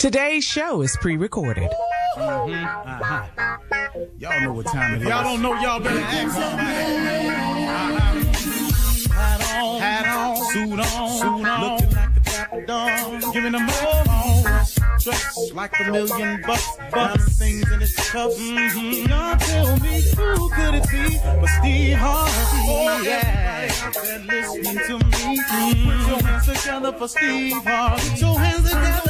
Today's show is pre-recorded. Mm-hmm. Uh-huh. Y'all know what time it is. Y'all don't know, y'all better ask somebody. Uh-huh. Hat on, hat on, suit on, suit on, looking like the dapper dawn, giving them all dressed like a million bucks, bucks, things in his cuffs. Mm-hmm. Y'all tell me who could it be but Steve Harvey? Oh yeah, out there listening to me. Mm-hmm. Put your hands together for Steve Harvey. Put your hands together.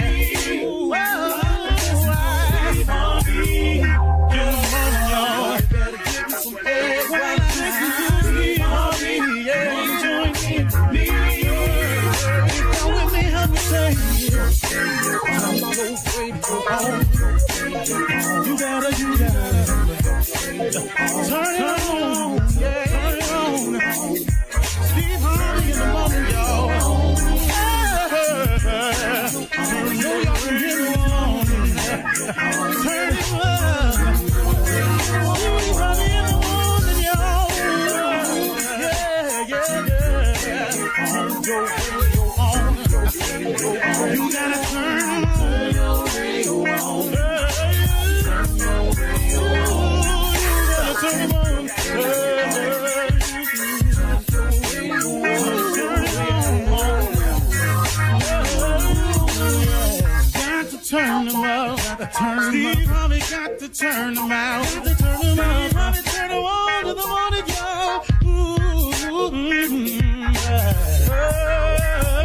turn Steve Harvey got to turn them out, got to turn them out, Harvey turn them on to the morning, y'all. Ooh, mm, yeah.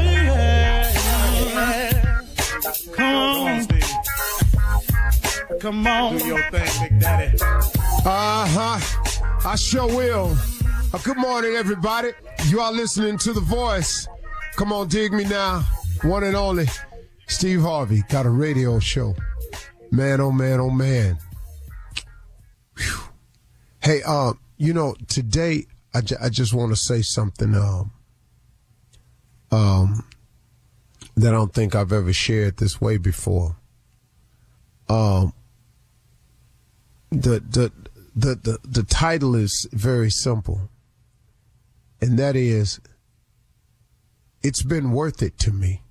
Yeah, yeah. Come on, Steve. Come on. Do your thing, Big Daddy. Uh huh. I sure will. Uh, good morning, everybody. You are listening to The Voice. Come on, dig me now. One and only. Steve Harvey got a radio show. Man, oh man, oh man. Whew. Hey, uh, you know, today I, j- I just want to say something um, um, that I don't think I've ever shared this way before. Um, the the the the, the title is very simple, and that is, it's been worth it to me.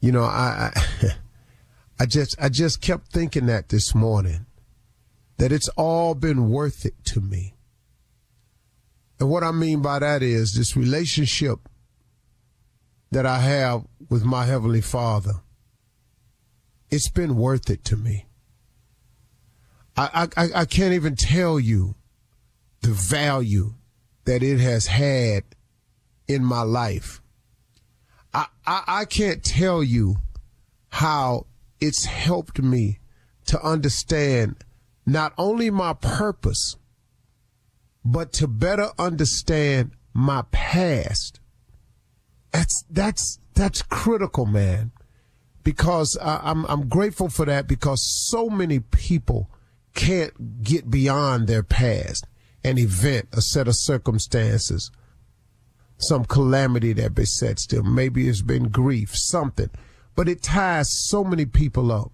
You know, I, I, I just, I just kept thinking that this morning, that it's all been worth it to me. And what I mean by that is this relationship that I have with my Heavenly Father. It's been worth it to me. I, I, I can't even tell you the value that it has had in my life. I, I, I can't tell you how it's helped me to understand not only my purpose, but to better understand my past. That's, that's, that's critical, man. Because I, I'm, I'm grateful for that because so many people can't get beyond their past, an event, a set of circumstances, some calamity that besets them. Maybe it's been grief, something, but it ties so many people up.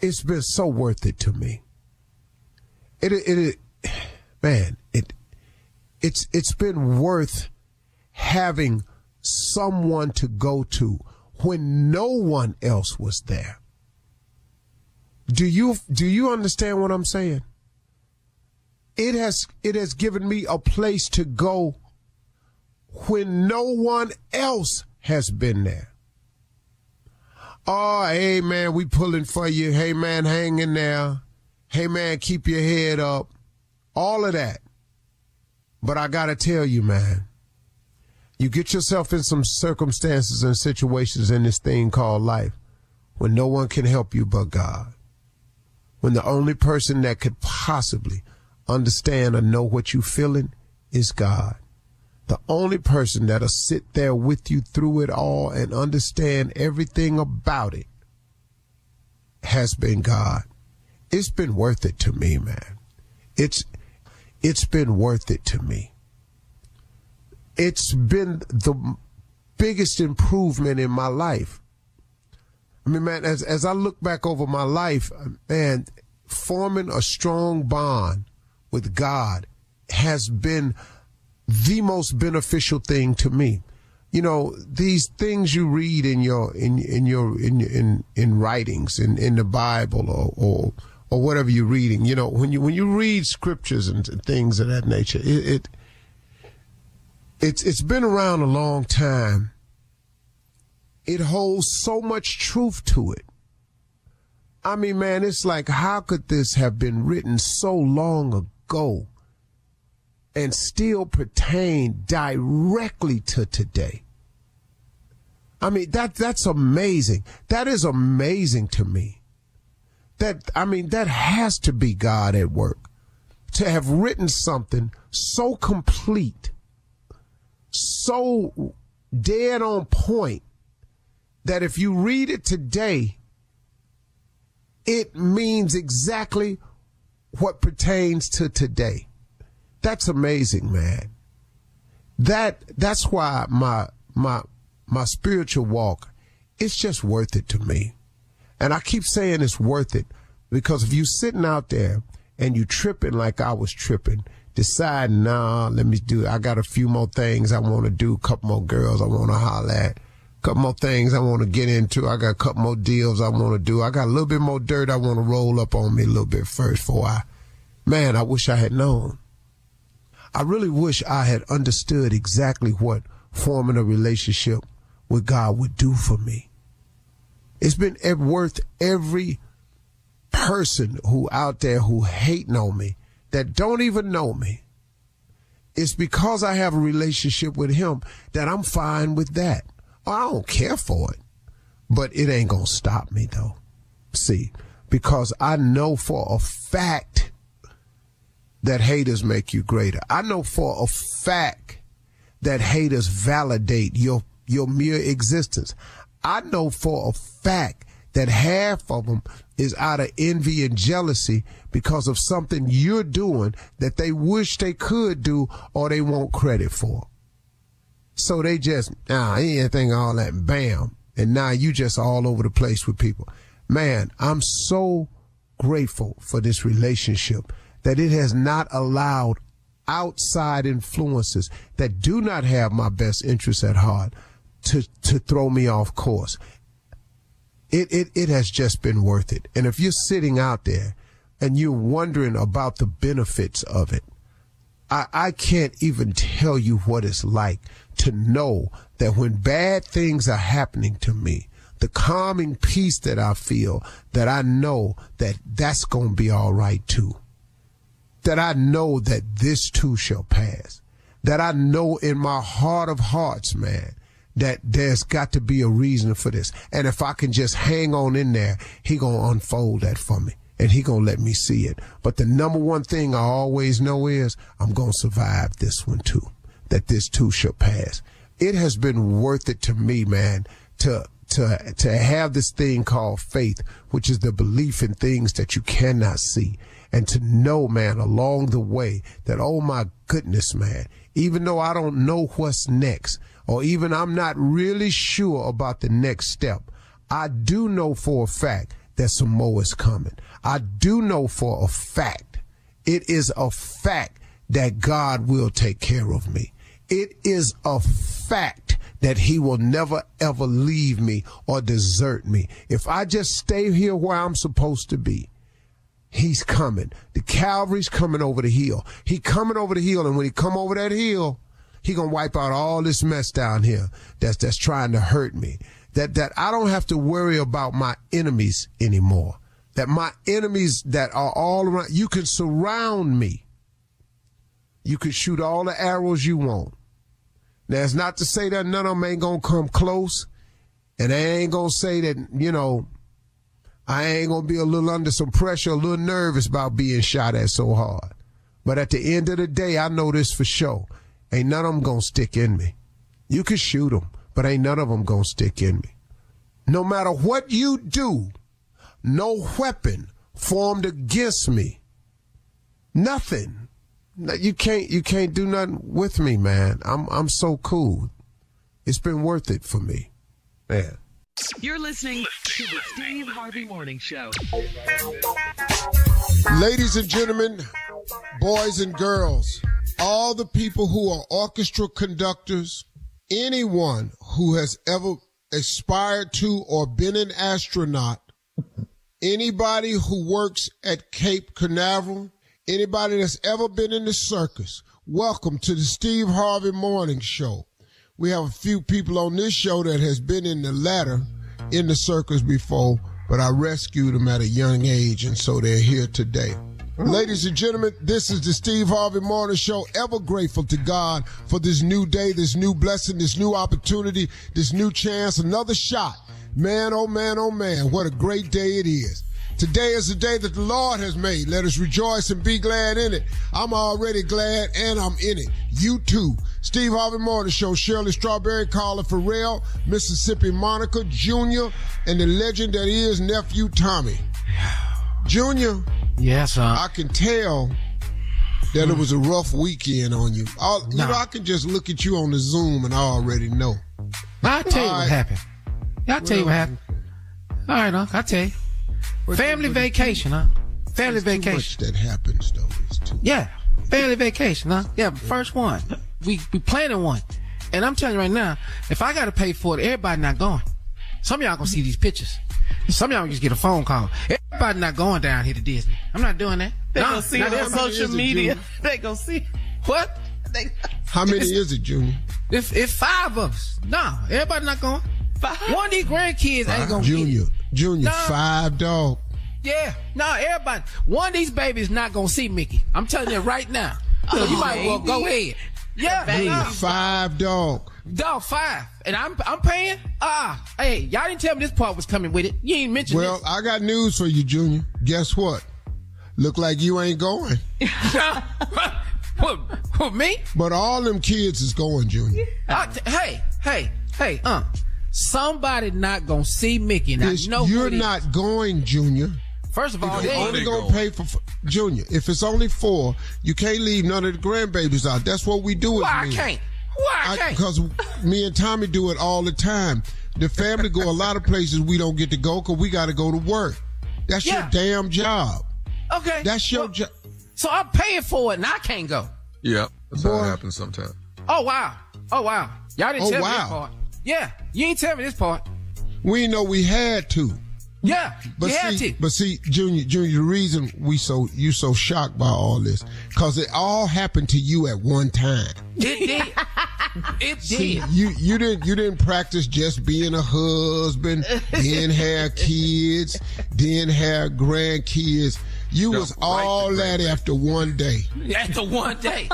It's been so worth it to me. It, it, it man, it, it's, it's been worth having someone to go to when no one else was there. Do you do you understand what I'm saying? It has it has given me a place to go when no one else has been there. Oh, hey man, we pulling for you. Hey man, hang in there. Hey man, keep your head up. All of that. But I gotta tell you, man, you get yourself in some circumstances and situations in this thing called life when no one can help you but God when the only person that could possibly understand or know what you're feeling is God. The only person that'll sit there with you through it all and understand everything about it has been God. It's been worth it to me, man. It's, it's been worth it to me. It's been the biggest improvement in my life. I mean, man, as as I look back over my life, man, forming a strong bond with God has been the most beneficial thing to me. You know, these things you read in your in in your in in in writings in in the Bible or or or whatever you're reading. You know, when you when you read scriptures and things of that nature, it, it it's it's been around a long time. It holds so much truth to it. I mean, man, it's like how could this have been written so long ago? And still pertain directly to today. I mean that that's amazing. That is amazing to me. That I mean that has to be God at work. To have written something so complete, so dead on point that if you read it today, it means exactly what pertains to today. That's amazing, man. That that's why my my my spiritual walk it's just worth it to me. And I keep saying it's worth it because if you sitting out there and you tripping like I was tripping, deciding, nah, let me do I got a few more things I want to do, a couple more girls I want to holler at, a couple more things I want to get into. I got a couple more deals I want to do. I got a little bit more dirt I want to roll up on me a little bit first before I, man, I wish I had known. I really wish I had understood exactly what forming a relationship with God would do for me. It's been worth every person who out there who hating on me that don't even know me. It's because I have a relationship with him that I'm fine with that. Oh, I don't care for it, but it ain't going to stop me though. See, because I know for a fact that haters make you greater. I know for a fact that haters validate your your mere existence. I know for a fact that half of them is out of envy and jealousy because of something you're doing that they wish they could do or they want credit for. So they just, nah, anything all that, bam. And now you just all over the place with people. Man, I'm so grateful for this relationship that it has not allowed outside influences that do not have my best interests at heart to, to throw me off course. It, it, it has just been worth it. And if you're sitting out there and you're wondering about the benefits of it, I, I can't even tell you what it's like to know that when bad things are happening to me, the calming peace that I feel, that I know that that's going to be all right too that I know that this too shall pass. That I know in my heart of hearts, man, that there's got to be a reason for this. And if I can just hang on in there, he gonna unfold that for me and he gonna let me see it. But the number one thing I always know is I'm gonna survive this one too. That this too shall pass. It has been worth it to me, man, to to to have this thing called faith, which is the belief in things that you cannot see and to know, man, along the way that, oh my goodness, man, even though I don't know what's next, or even I'm not really sure about the next step, I do know for a fact that some more is coming. I do know for a fact, it is a fact that God will take care of me. It is a fact that he will never ever leave me or desert me. If I just stay here where I'm supposed to be, He's coming. The Calvary's coming over the hill. He coming over the hill, and when he come over that hill, he gonna wipe out all this mess down here that's that's trying to hurt me. That that I don't have to worry about my enemies anymore. That my enemies that are all around, you can surround me. You can shoot all the arrows you want. Now it's not to say that none of them ain't gonna come close, and I ain't gonna say that you know I ain't gonna be a little under some pressure, a little nervous about being shot at so hard. But at the end of the day, I know this for sure. Ain't none of them gonna stick in me. You can shoot them, but ain't none of them gonna stick in me. No matter what you do, no weapon formed against me. Nothing. You can't you can't do nothing with me, man. I'm I'm so cool. It's been worth it for me. Man. You're listening to the Steve Harvey Morning Show. Ladies and gentlemen, boys and girls, all the people who are orchestra conductors, anyone who has ever aspired to or been an astronaut, anybody who works at Cape Canaveral, anybody that's ever been in the circus, welcome to the Steve Harvey Morning Show. We have a few people on this show that has been in the ladder in the circus before, but I rescued them at a young age, and so they're here today. Ladies and gentlemen, this is the Steve Harvey Morning Show. Ever grateful to God for this new day, this new blessing, this new opportunity, this new chance, another shot. Man, oh man, oh man, what a great day it is. Today is the day that the Lord has made. Let us rejoice and be glad in it. I'm already glad and I'm in it. You too. Steve Harvey Morning Show, Shirley Strawberry, Carla Ferrell, Mississippi Monica, Junior, and the legend that is nephew Tommy. Junior, Yes, sir. I can tell that it was a rough weekend on you. I, You Nah. know, I can just look at you on the Zoom and I already know. I'll tell you All what right. happened. I'll tell you what happened. All right, huh? I'll tell you. Family vacation, huh? Family Too vacation. much that happens though. It's too Yeah, family vacation, huh? Yeah, first one. We we planning one, and I'm telling you right now, if I got to pay for it, everybody not going. Some of y'all gonna see these pictures. Some of y'all just get a phone call. Everybody not going down here to Disney. I'm not doing that. They No, gonna see it on social media. They gonna see. What? They, How many is it, Junior? If it's five of us, no, everybody not going. Five? One of these grandkids ain't gonna get it. Junior, Junior, No. five dog. Yeah, no, everybody. One of these babies not gonna see Mickey. I'm telling you right now. So you might well go ahead. Yeah, baby. no. Five dog. dog five, and I'm I'm paying. Ah, hey, y'all didn't tell me this part was coming with it. You ain't mentioned Well, I got news for you, Junior. Guess what? Look like you ain't going. this. who, who, me? But all them kids is going, Junior. I t- hey, hey, hey, uh, somebody not gonna see Mickey. And I It's- know you're it is. not going, Junior. First of all, You're only gonna pay for for- Junior. If it's only four, you can't leave none of the grandbabies out. That's what we do. as why I can't? Why I can't? Because me and Tommy do it all the time. The family go a lot of places we don't get to go because we got to go to work. That's Yeah. your damn job. okay, That's your well, job. So I'm paying for it, and I can't go. Yeah, that's Boy. how it happens sometimes. Oh wow, oh wow, y'all didn't Oh, tell me this wow. part. Yeah, you ain't tell me this part. We know we had to. Yeah, But see, to. but see, Junior, Junior, the reason we so you so shocked by all this, cause it all happened to you at one time. It did. It See, did. you you didn't you didn't practice just being a husband, then have kids, then have grandkids. You was Jump right all that grandbaby. after one day. After one day.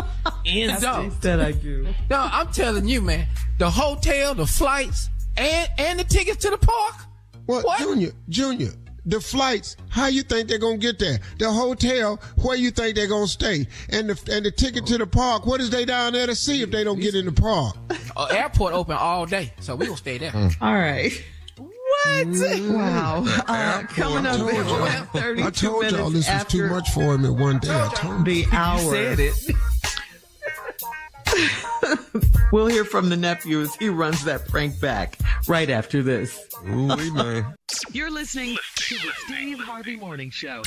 And so, that I do. no, I'm telling you, man, the hotel, the flights, and and the tickets to the park. What, What? Junior? Junior, the flights. How you think they're gonna get there? The hotel. Where you think they're gonna stay? And the and the ticket to the park. What is they down there to see if they don't get in the park? Uh, airport open all day, so we gonna stay there. All right. What? Wow. Uh, coming up at 32 I told y'all this was after too much for him in one day. I told you. the hour. Said it. We'll hear from the nephew as he runs that prank back right after this. Ooh, man. You're listening to the Steve Harvey Morning Show.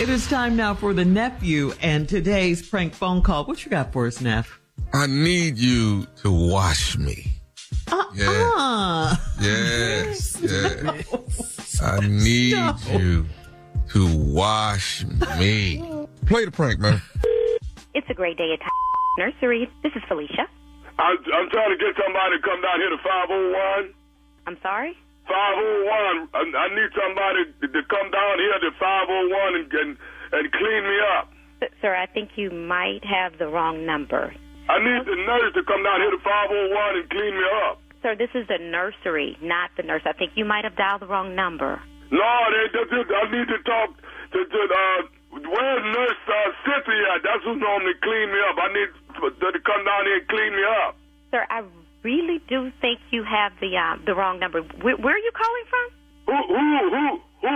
It is time now for the nephew and today's prank phone call. What you got for us, Neff? I need you to wash me. Yeah. Ah, Yes. Yes. I need you to wash me. Play the prank, man. It's a great day at Nursery. This is Felicia. I'm, I'm trying to get somebody to come down here to 501. I'm sorry? 501. I, I need somebody to, to come down here to 501 and, and, and clean me up. S- Sir, I think you might have the wrong number. I need the nurse to come down here to 501 and clean me up. Sir, this is the nursery, not the nurse. I think you might have dialed the wrong number. No, they, they, they- I need to talk to, to uh, where's Nurse uh, Cynthia? at? That's who normally clean me up. I need her to come down here and clean me up. Sir, I really do think you have the uh, the wrong number. Where, where are you calling from? Who, who, who, who,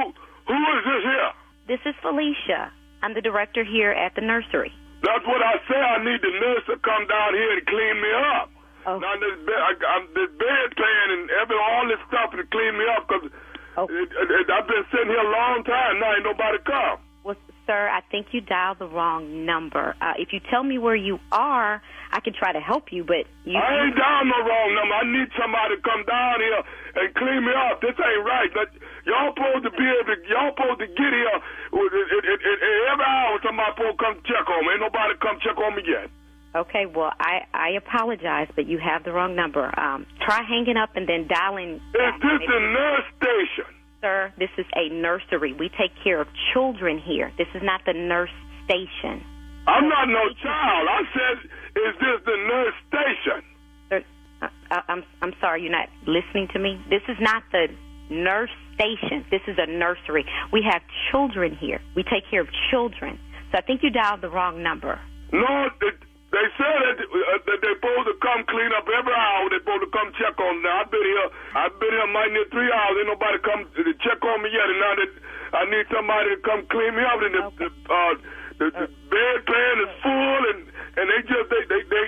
who is this here? This is Felicia. I'm the director here at the nursery. That's what I say. I need the nurse to come down here and clean me up. Oh. Now this bed, I, I'm this bedpan and every all this stuff to clean me up because Oh. I've been sitting here a long time. Now ain't nobody come. Well, sir, I think you dialed the wrong number. Uh, if you tell me where you are, I can try to help you, but you. I ain't down no wrong number. I need somebody to come down here and clean me up. This ain't right. But y'all supposed to be able to, y'all supposed to get here it, it, it, it, every hour somebody supposed to come check on me. Ain't nobody come check on me yet. Okay, well, I I apologize, but you have the wrong number. Um, try hanging up and then dialing. Is this the nurse station? Sir, this is a nursery. We take care of children here. This is not the nurse station. I'm not no child. I said, is this the nurse station? Sir, I, I, I'm I'm sorry, you're not listening to me. This is not the nurse station. This is a nursery. We have children here. We take care of children. So I think you dialed the wrong number. No, it, they said that, uh, that they're supposed to come clean up every hour. They're supposed to come check on me. I've been here. I've been here mighty near three hours. Ain't nobody come to check on me yet. And now that I need somebody to come clean me up, and the, the, uh, the, the bedpan is full, and and they just they they they.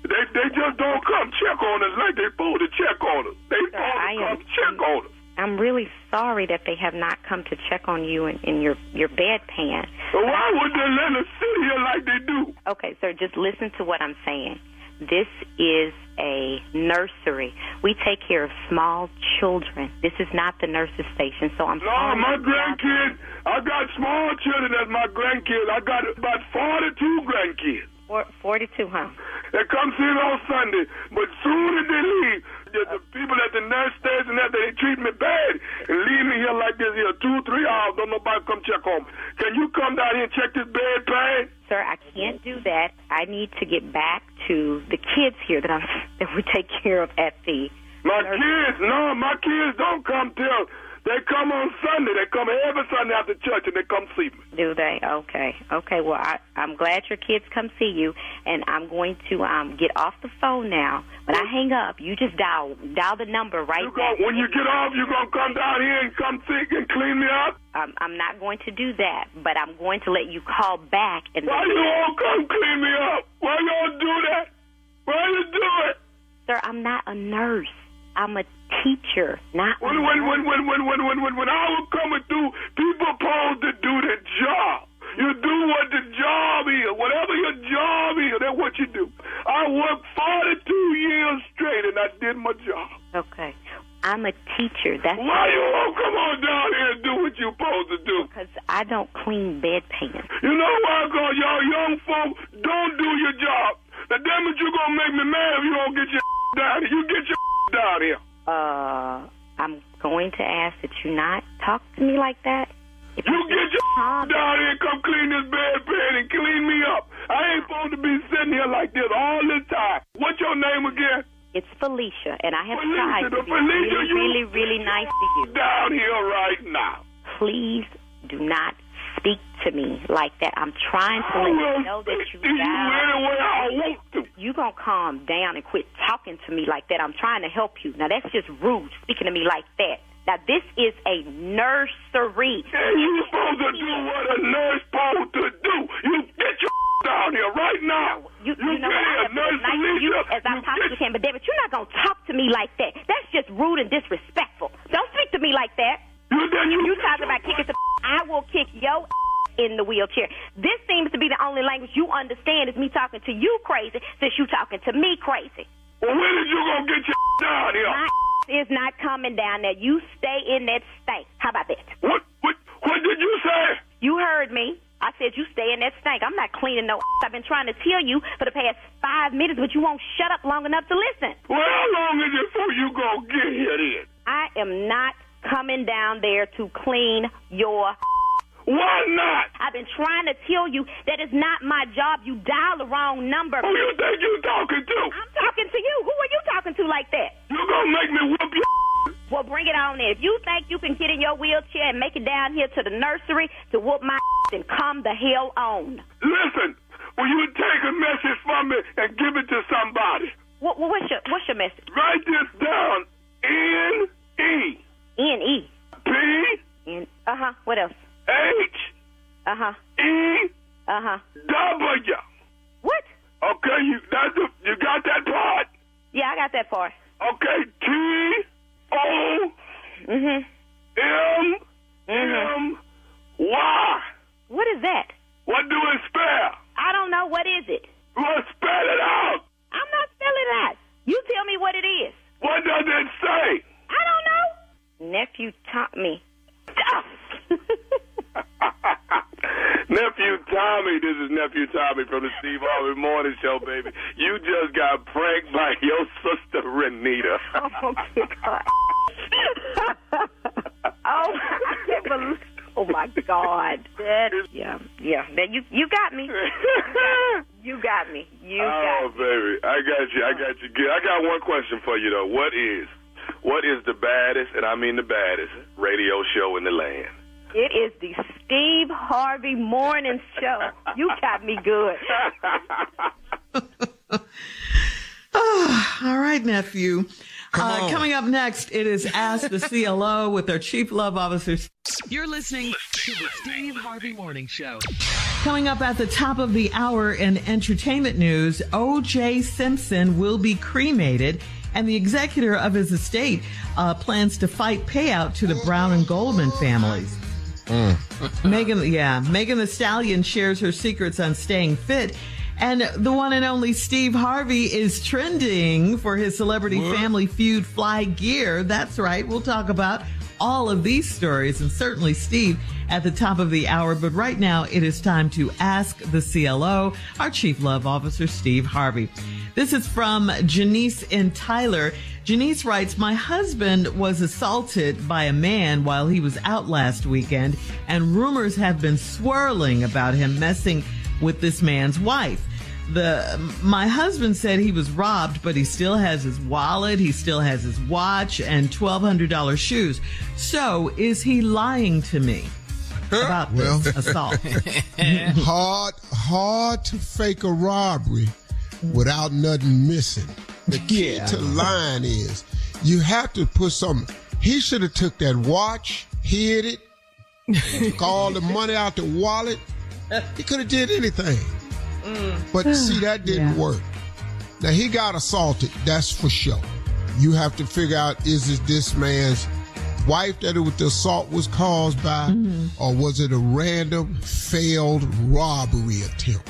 They they just don't come check on us like they supposed to check on us. They supposed to am- come check on us. I'm really sorry that they have not come to check on you in, in your your bedpan. So why would they let us sit here like they do? Okay, sir, just listen to what I'm saying. This is a nursery. We take care of small children. This is not the nurse's station, so I'm No, sorry. my grandkids, I got small children as my grandkids. I got about 42 grandkids. Four, 42, huh? They come see me on Sunday, but soon as they leave, the, the people at the nurse station that they treat me bad and leave me here like this here two, three hours. Don't nobody come check on me. Can you come down here and check this bed pain? Sir, I can't do that. I need to get back to the kids here that I'm that we take care of at the My nursery. kids, no, my kids don't come till they come on Sunday. They come every Sunday after church and they come see me. Do they? Okay. Okay. Well, I, I'm glad your kids come see you, and I'm going to um get off the phone now. When I hang up, you just dial dial the number right You go, when you get off, you're gonna come down here and come see and clean me up? Um, I'm not going to do that, but I'm going to let you call back and. Why you all come clean me up? Why y'all do that? Why you do it? Sir, I'm not a nurse. I'm a teacher, not. When when when when when when when when when I was coming through, people supposed to do the job. You do what the job is, whatever your job is. That's what you do. I worked 42 years straight, and I did my job. Okay. I'm a teacher. That's Why you won't come on down here and do what you're supposed to do? because I don't clean bedpans. You know why? Cause y'all young folk don't do your job. The damn it, you gonna make me mad if you don't get your down here. You get your down here. Uh, I'm going to ask that you not talk to me like that. If You get your down here and come clean this bedpan and clean me up. I ain't supposed to be sitting here like this all this time. What's your name again? It's Felicia, and I have Felicia, tried to be Felicia really, really, really nice to you. Down here right now. Please do not speak to me like that. I'm trying to let you know that you you dialed. any way I want to. You gonna calm down and quit talking to me like that. I'm trying to help you. Now that's just rude speaking to me like that. Now this is a nursery. And you supposed to do what a nurse supposed to do. You get your down here right now. You, you know get what? I have been Nurse nice to you as You talking get- to him, but David, you're not gonna talk to me like that. That's just rude and disrespectful. Don't speak to me like that. You then you You talking about kicking some I will kick your in the wheelchair. This seems to be the only language you understand is me talking to you crazy since you talking to me crazy. Well, when is you gonna get your down here? My is not coming down there. You stay in that stank. How about that? What what what did you say? You heard me. I said you stay in that stank. I'm not cleaning no. I've been trying to tell you for the past five minutes, but you won't shut up long enough to listen. Well, how long is it before you gonna get here then? I am not coming down there to clean your. Why not? I've been trying to tell you that is not my job. You dial the wrong number. Who you think you talking to? I'm talking to you. Who are you talking to like that? You gonna make me whoop your Well, bring it on in. If you think you can get in your wheelchair and make it down here to the nursery to whoop my then come the hell on. Listen, will you take a message from me and give it to somebody? What, what- what's your what's your message? Write this down. N E N E. P N. Uh huh. What else? H Uh huh. E Uh huh. W. What? Okay, you that's the, you got that part? Yeah, I got that far. Okay, T O Mhm. M Mhm. M Y. What is that? What do it spell? I don't know. What is it? Well, spell it out. I'm not spelling it out. You tell me what it is. What does it say? I don't. Nephew Tommy. nephew Tommy, this is nephew Tommy from the Steve Harvey Morning Show, baby. You just got pranked by your sister Renita. oh, my God. oh, I can't believe. Oh my God! That, yeah, yeah. That you you got me. you got me. You oh, got me. baby, I got you. I got you. I got one question for you though. What is, what is the baddest, and I mean the baddest, radio show in the land? It is the Steve Harvey Morning Show. You got me good. All right, nephew. Uh, coming up next, it is Ask the CLO with our Chief Love Officers. You're listening to the Steve Harvey Morning Show. Coming up at the top of the hour in entertainment news, O.J. Simpson will be cremated, and the executor of his estate uh, plans to fight payout to the Brown and Goldman families. Megan, yeah, Megan Thee Stallion shares her secrets on staying fit. And the one and only Steve Harvey is trending for his celebrity family feud fly gear. That's right. We'll talk about all of these stories and certainly Steve at the top of the hour. But right now it is time to ask the CLO, our chief love officer, Steve Harvey. This is from Janice in Tyler. Janice writes, My husband was assaulted by a man while he was out last weekend, and rumors have been swirling about him messing with this man's wife. The my husband said he was robbed, but he still has his wallet, he still has his watch, and twelve hundred dollars shoes. So is he lying to me about this Well- assault? hard, hard to fake a robbery without nothing missing. The key Yeah. to lying is you have to put some. He should have took that watch, hid it, took all the money out the wallet. He could have did anything. Mm. But see, that didn't Yeah. work. Now he got assaulted. That's for sure. You have to figure out is it this man's wife that it, the assault was caused by, mm-hmm. or was it a random failed robbery attempt?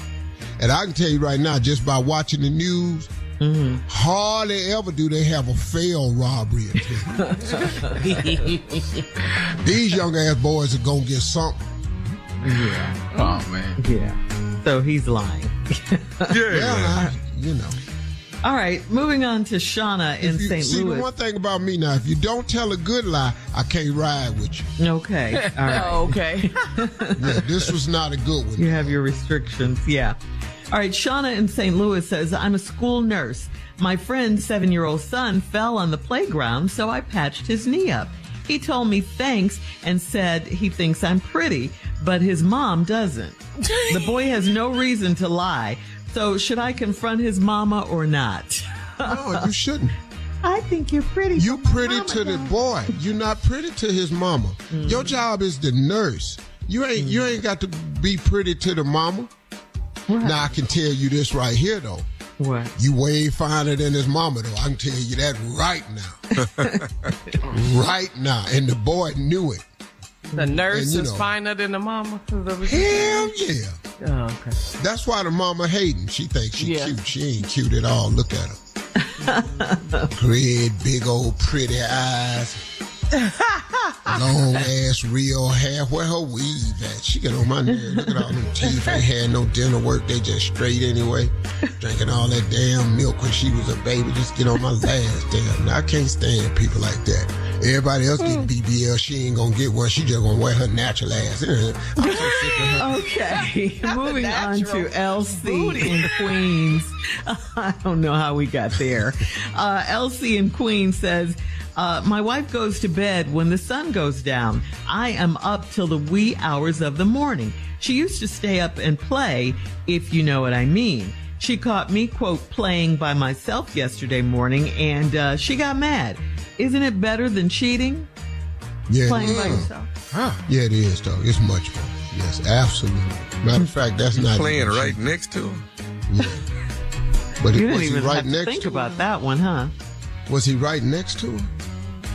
And I can tell you right now, just by watching the news, mm-hmm. hardly ever do they have a failed robbery attempt. These young ass boys are gonna get something. Yeah. Oh man. yeah. So he's lying. yeah. I, you know. All right, moving on to Shauna in you- St. see, Louis. the one thing about me now, if you don't tell a good lie, I can't ride with you. Okay, all right. Oh, okay. Yeah, this was not a good one. You have your restrictions, yeah. All right, Shauna in St. Louis says, I'm a school nurse. My friend's seven year old son fell on the playground, so I patched his knee up. He told me thanks and said he thinks I'm pretty, but his mom doesn't. The boy has no reason to lie. So should I confront his mama or not? No, you shouldn't. I think you're pretty. You but my pretty mama to the boy. You're not pretty to his mama. Mm. Your job is the nurse. You ain't you ain't got to be pretty to the mama. Now I can tell you this right here though. What? You way finer than his mama though. I can tell you that right now. right now. And the boy knew it. The nurse And, you is know. finer than the mama. Hell yeah. Oh, okay. That's why the mama hating. She thinks she Yeah. cute. She ain't cute at all. Look at her. Red, big old pretty eyes. Long ass real hair. Where her weave at? She get on my nerves. Look at all them teeth. Ain't had no dinner work. They just straight anyway. Drinking all that damn milk when she was a baby. Just get on my last damn. Now, I can't stand people like that. Everybody else get BBL. She ain't gonna get one. She just gonna wear her natural ass. I'm so sick of her. Okay, moving on to Elsie in Queens. I don't know how we got there. Uh, Elsie in Queens says, uh, My wife goes to bed when the sun goes down. I am up till the wee hours of the morning. She used to stay up and play, if you know what I mean. She caught me, quote, playing by myself yesterday morning and uh, she got mad. Isn't it better than cheating? Yeah, Playing by yourself? Yeah, it is though. It's much more. Yes, absolutely. Matter of fact, that's not Playing even right cheap. next to him. But You it, was didn't he even right have to next think to about that one, huh? Was he right next to her?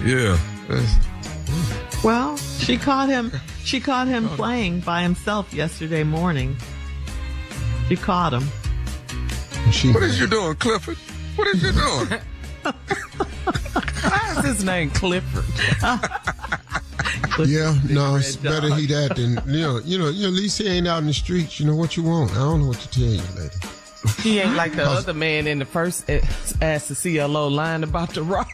Yeah. Well, she caught him. She caught him playing by himself yesterday morning. She caught him. She What is you doing, Clifford? What is you doing? Why is his name Clifford? Yeah, no, it's better dog. he that than you know, you know, you know, at least he ain't out in the streets. You know what you want. I don't know what to tell you, lady. He ain't like the other man in the first uh, asked the CLO line about the robbery.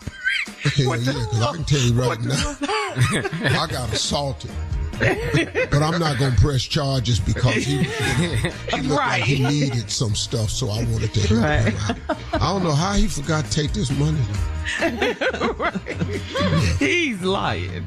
Hell yeah, because I can tell you right now, I got assaulted. but I'm not gonna press charges because he, he looked like he needed some stuff, so I wanted to help Right. him out. I don't know how he forgot to take this money. He's lying.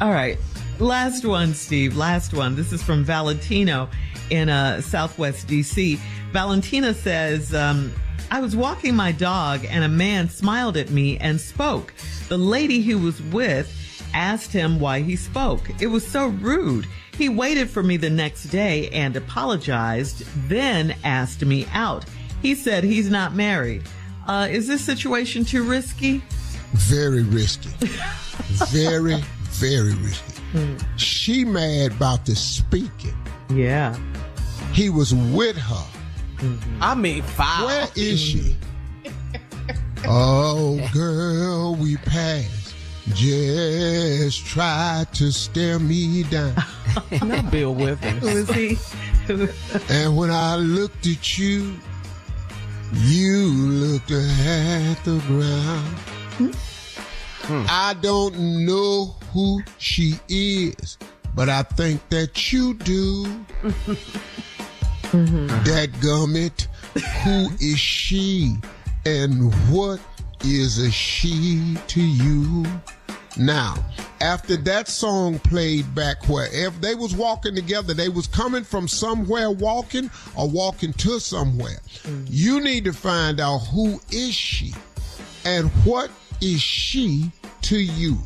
All right. Last one, Steve. Last one. This is from Valentino in uh, Southwest DC. Valentina says, um, I was walking my dog and a man smiled at me and spoke. The lady he was with asked him why he spoke. It was so rude. He waited for me the next day and apologized, then asked me out. He said he's not married. Uh, is this situation too risky? Very risky. Very, very risky. Mm. She mad about the speaking. Yeah. He was with her. Mm-hmm. I mean, five. Where is she? oh, girl, we passed. Just tried to stare me down. Not Bill Withers. Who is he? And when I looked at you, you looked at the ground. Hmm? Hmm. I don't know who she is, but I think that you do. Mm-hmm. That gummit, who is she and what is a she to you? Now, after that song played back wherever they was walking together, they was coming from somewhere walking or walking to somewhere. Mm. You need to find out who is she and what is she to you.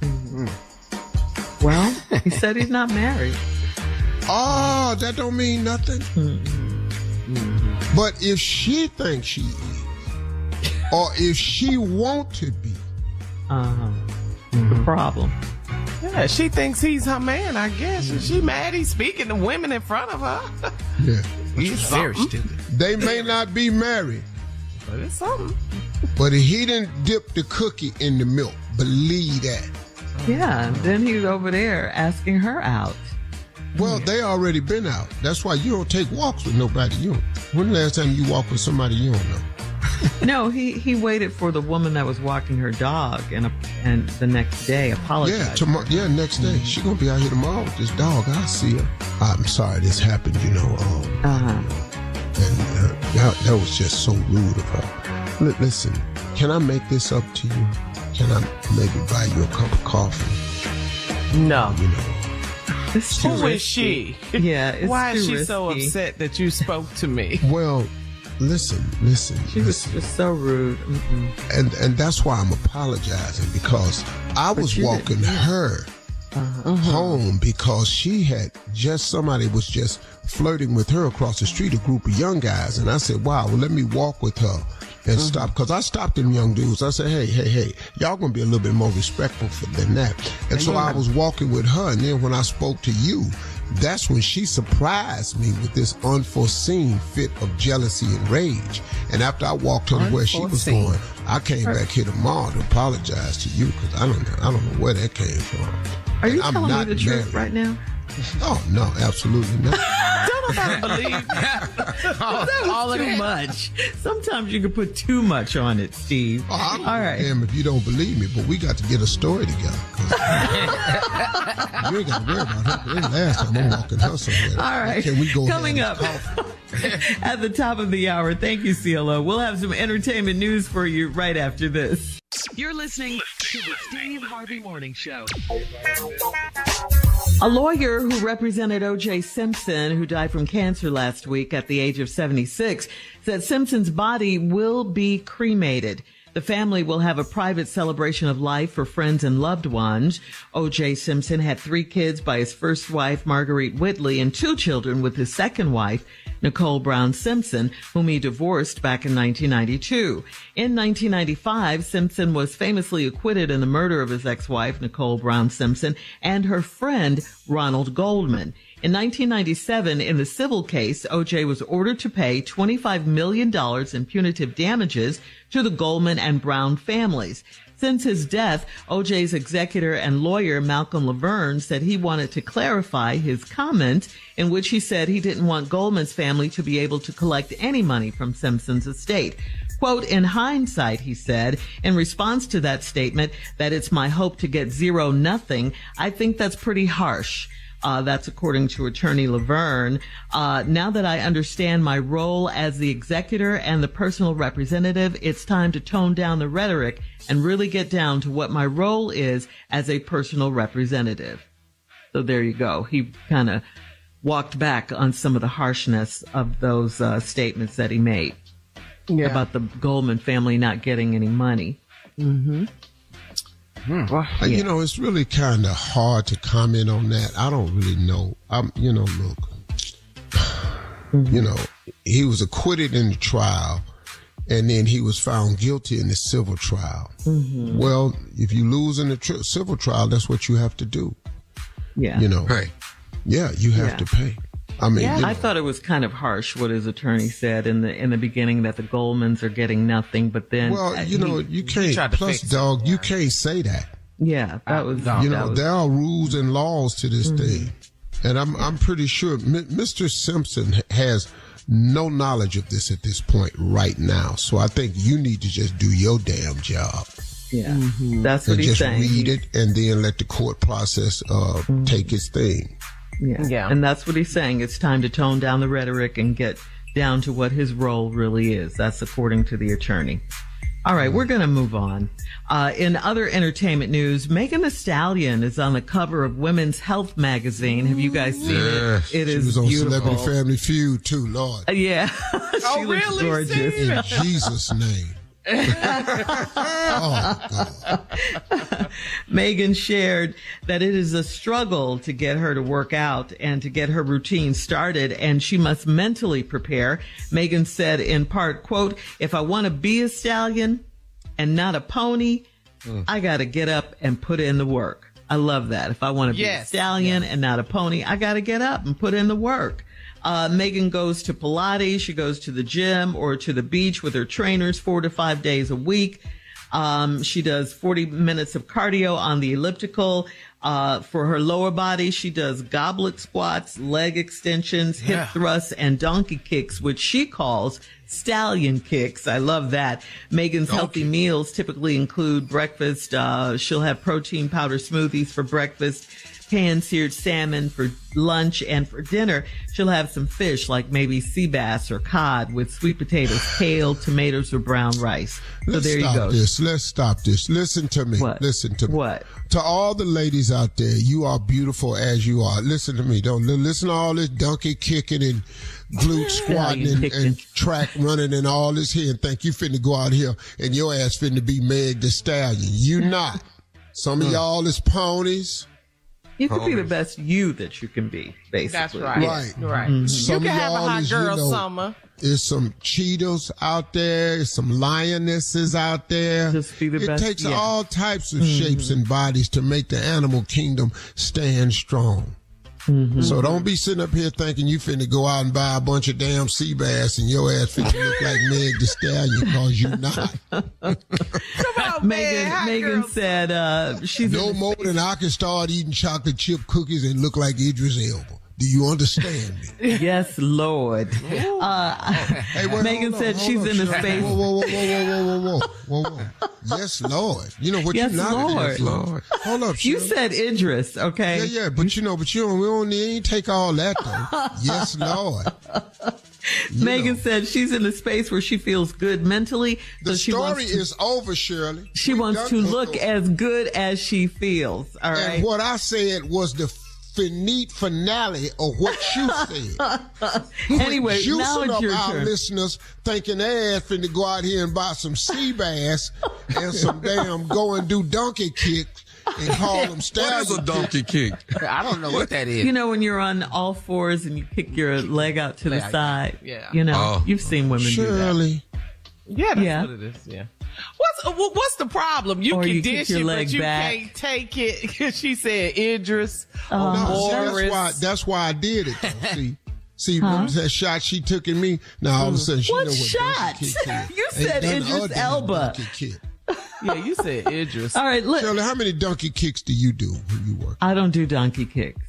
Mm-hmm. Well, he said he's not married. Oh, that don't mean nothing. Mm-hmm. But if she thinks she is, or if she want to be, Uh-huh. The mm-hmm. problem. Yeah, she thinks he's her man, I guess. And she mad he's speaking to women in front of her. yeah, He's Very something. stupid. they may not be married, But it's something. but he didn't dip the cookie in the milk, believe that. Yeah, then he's over there asking her out. Well, they already been out. That's why you don't take walks with nobody. You don't. When the last time you walked with somebody you don't know? No, he he waited for the woman that was walking her dog, and a, and the next day apologized. Yeah, tomorrow. Yeah, next day she gonna be out here tomorrow with this dog. I see her. I'm sorry this happened. You know. Um, Uh-huh. and uh, that, that was just so rude of her. Li- listen, can I make this up to you? Can I maybe buy you a cup of coffee? No. You know. It's too Who is risky. she? Yeah, it's Why is too she so upset that you spoke to me? Well, listen, listen, She was listen, just so rude. Mm-mm. and and that's why I'm apologizing because I was walking didn't- her Uh-huh. home because she had just somebody was just flirting with her across the street, a group of young guys, and I said, "Wow, well, let me walk with her." And stop because I stopped them young dudes. I said, "Hey, hey, hey, y'all gonna be a little bit more respectful for, than that." And so I was walking with her, and then when I spoke to you, that's when she surprised me with this unforeseen fit of jealousy and rage. And after I walked her to where she was going, I came back here tomorrow to apologize to you because I don't know, I don't know where that came from. Are you I'm telling me the truth married. right now? Oh no, absolutely not. Don't nobody believe that. all, all too that. much. Sometimes you can put too much on it, Steve. Oh, I don't All give a right. Damn, if you don't believe me, but we got to get a story together. you ain't got to worry about her. 'cause this last time I'm walking her somewhere. All right. Can we go Coming up at the top of the hour. Thank you, CLO. We'll have some entertainment news for you right after this. You're listening to the Steve Harvey Morning Show. A lawyer who represented O.J. Simpson, who died from cancer last week at the age of 76, said Simpson's body will be cremated. The family will have a private celebration of life for friends and loved ones. O.J. Simpson had three kids by his first wife, Marguerite Whitley, and two children with his second wife, Nicole Brown Simpson, whom he divorced back in 1992. In 1995, Simpson was famously acquitted in the murder of his ex-wife, Nicole Brown Simpson, and her friend, Ronald Goldman. In 1997, in the civil case, OJ was ordered to pay $25 million in punitive damages to the Goldman and Brown families. Since his death, OJ's executor and lawyer Malcolm LaVergne said he wanted to clarify his comment in which he said he didn't want Goldman's family to be able to collect any money from Simpson's estate. Quote, in hindsight, he said, in response to that statement that it's my hope to get zero nothing, I think that's pretty harsh. Uh, that's according to attorney LaVergne. Uh, now that I understand my role as the executor and the personal representative, it's time to tone down the rhetoric and really get down to what my role is as a personal representative. So there you go. He kind of walked back on some of the harshness of those uh, statements that he made Yeah. about the Goldman family not getting any money. Mm-hmm. Uh, You know, it's really kind of hard to comment on that. I don't really know. I'm, you know, look, you know, he was acquitted in the trial, and then he was found guilty in the civil trial. Mm-hmm. Well, if you lose in the tri- civil trial, that's what you have to do. Yeah. You know, Right. yeah, you have Yeah. to pay. I mean, you know, I thought it was kind of harsh what his attorney said in the in the beginning that the Goldmans are getting nothing, but then well, uh, you know, he- you can't. tried to Plus, fix it, dog, you can't say that. yeah, that was You know, was, there are rules and laws to this Mm-hmm. thing, and I'm I'm pretty sure M- Mr. Simpson has no knowledge of this at this point right now. So I think you need to just do your damn job yeah, Mm-hmm. that's what and he's just saying. read it, and then let the court process uh, take its thing. Yeah. Yeah. and that's what he's saying. It's time to tone down the rhetoric and get down to what his role really is. That's according to the attorney. All right, we're going to move on. Uh, in other entertainment news, Megan Thee Stallion is on the cover of Women's Health magazine. Have you guys seen Yes. it? It She is was on beautiful. Celebrity Family Feud too, Lord. Uh, Yeah, she Oh, looks really? gorgeous. See? In Jesus' name. Oh. Megan shared that it is a struggle to get her to work out and to get her routine started and she must mentally prepare. Megan said in part, quote, if I want to be a stallion and not a pony, mm. I got to get up and put in the work. I love that. If I want to be a Yes. stallion and not a pony, I got to get up and put in the work. Uh, Megan goes to Pilates. She goes to the gym or to the beach with her trainers four to five days a week. Um, she does 40 minutes of cardio on the elliptical. Uh, for her lower body, she does goblet squats, leg extensions, hip Yeah. thrusts, and donkey kicks, which she calls stallion kicks. I love that. Megan's healthy meals typically include breakfast. Uh, she'll have protein powder smoothies for breakfast, pan seared salmon for lunch, and for dinner, she'll have some fish like maybe sea bass or cod with sweet potatoes, kale, tomatoes, or brown rice. So Let's there you stop go. this. Let's stop this. Listen to me. What? Listen to me. What? To all the ladies out there, you are beautiful as you are. Listen to me. Don't listen to all this donkey kicking and glute squatting and, and track running and all this here and think you finna go out here and your ass finna be Meg Thee Stallion. You not. Some of y'all is ponies. You can be the best you that you can be, basically. That's right. Right. Right. Mm-hmm. Some You can of have a y'all hot is, you girl know, summer. There's some cheetahs out there, some lionesses out there. Just be the it best, takes yeah. Mm-hmm. all types of shapes and bodies to make the animal kingdom stand strong. Mm-hmm. So don't be sitting up here thinking you finna go out and buy a bunch of damn sea bass and your ass finna look like Meg Thee Stallion cause you're not. Come on. Megan, Hot Megan girl said, uh, she's No in- more than I can start eating chocolate chip cookies and look like Idris Elba. Do you understand me? Yes, Lord. Uh, oh, hey, wait, Megan on, said she's on, in the space. Whoa, whoa, whoa, whoa, whoa, whoa, whoa, whoa. Yes, Lord. You know what? Yes, you nodded, Lord. Yes, Lord. Hold up. Shirley. You said Idris, okay? Yeah, yeah. But you know, but you don't. We don't need take all that though. yes, Lord. Megan know. said she's in a space where she feels good mentally. The so she story to, is over, Shirley. She we wants to look those. as good as she feels. All right. and what I said was the finite finale of what you said. anyway, juicing now it's up your our turn. listeners thinking they're ass finna go out here and buy some sea bass and some damn go and do donkey kicks and call them What stallions. is a donkey kick? I don't know what that is. You know when you're on all fours and you kick your leg out to the Yeah, side. yeah. You know, Oh. you've seen women do that. Shirley. Yeah, that's Yeah. what it is. Yeah. What's uh, what's the problem? You Or can you kick dish your it, leg but you back. can't take it. she said Idris. Or No, see, that's why that's why I did it though. See, see remember that shot she took at me? Now all of a sudden she What know what shot? donkey kick is. You said none Idris other than Elba. donkey. Yeah, you said Idris. All right, look. Shirley, how many donkey kicks do you do when you work? I don't do donkey kicks.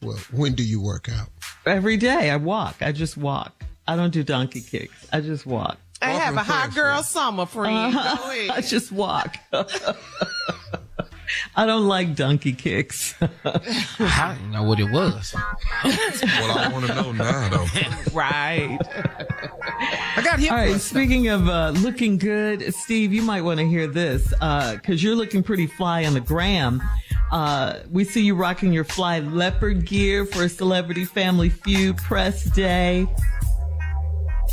Well, when do you work out? Every day I walk. I just walk. I don't do donkey kicks. I just walk. I have a hot fast, girl right? summer, friend. Go I just walk. I don't like donkey kicks. I didn't know what it was. Well, I want to know now, though. right. I got hit. All right. Speaking of uh, looking good, Steve, you might want to hear this because you're looking pretty fly on the gram. Uh, we see you rocking your fly leopard gear for a Celebrity Family Feud press day,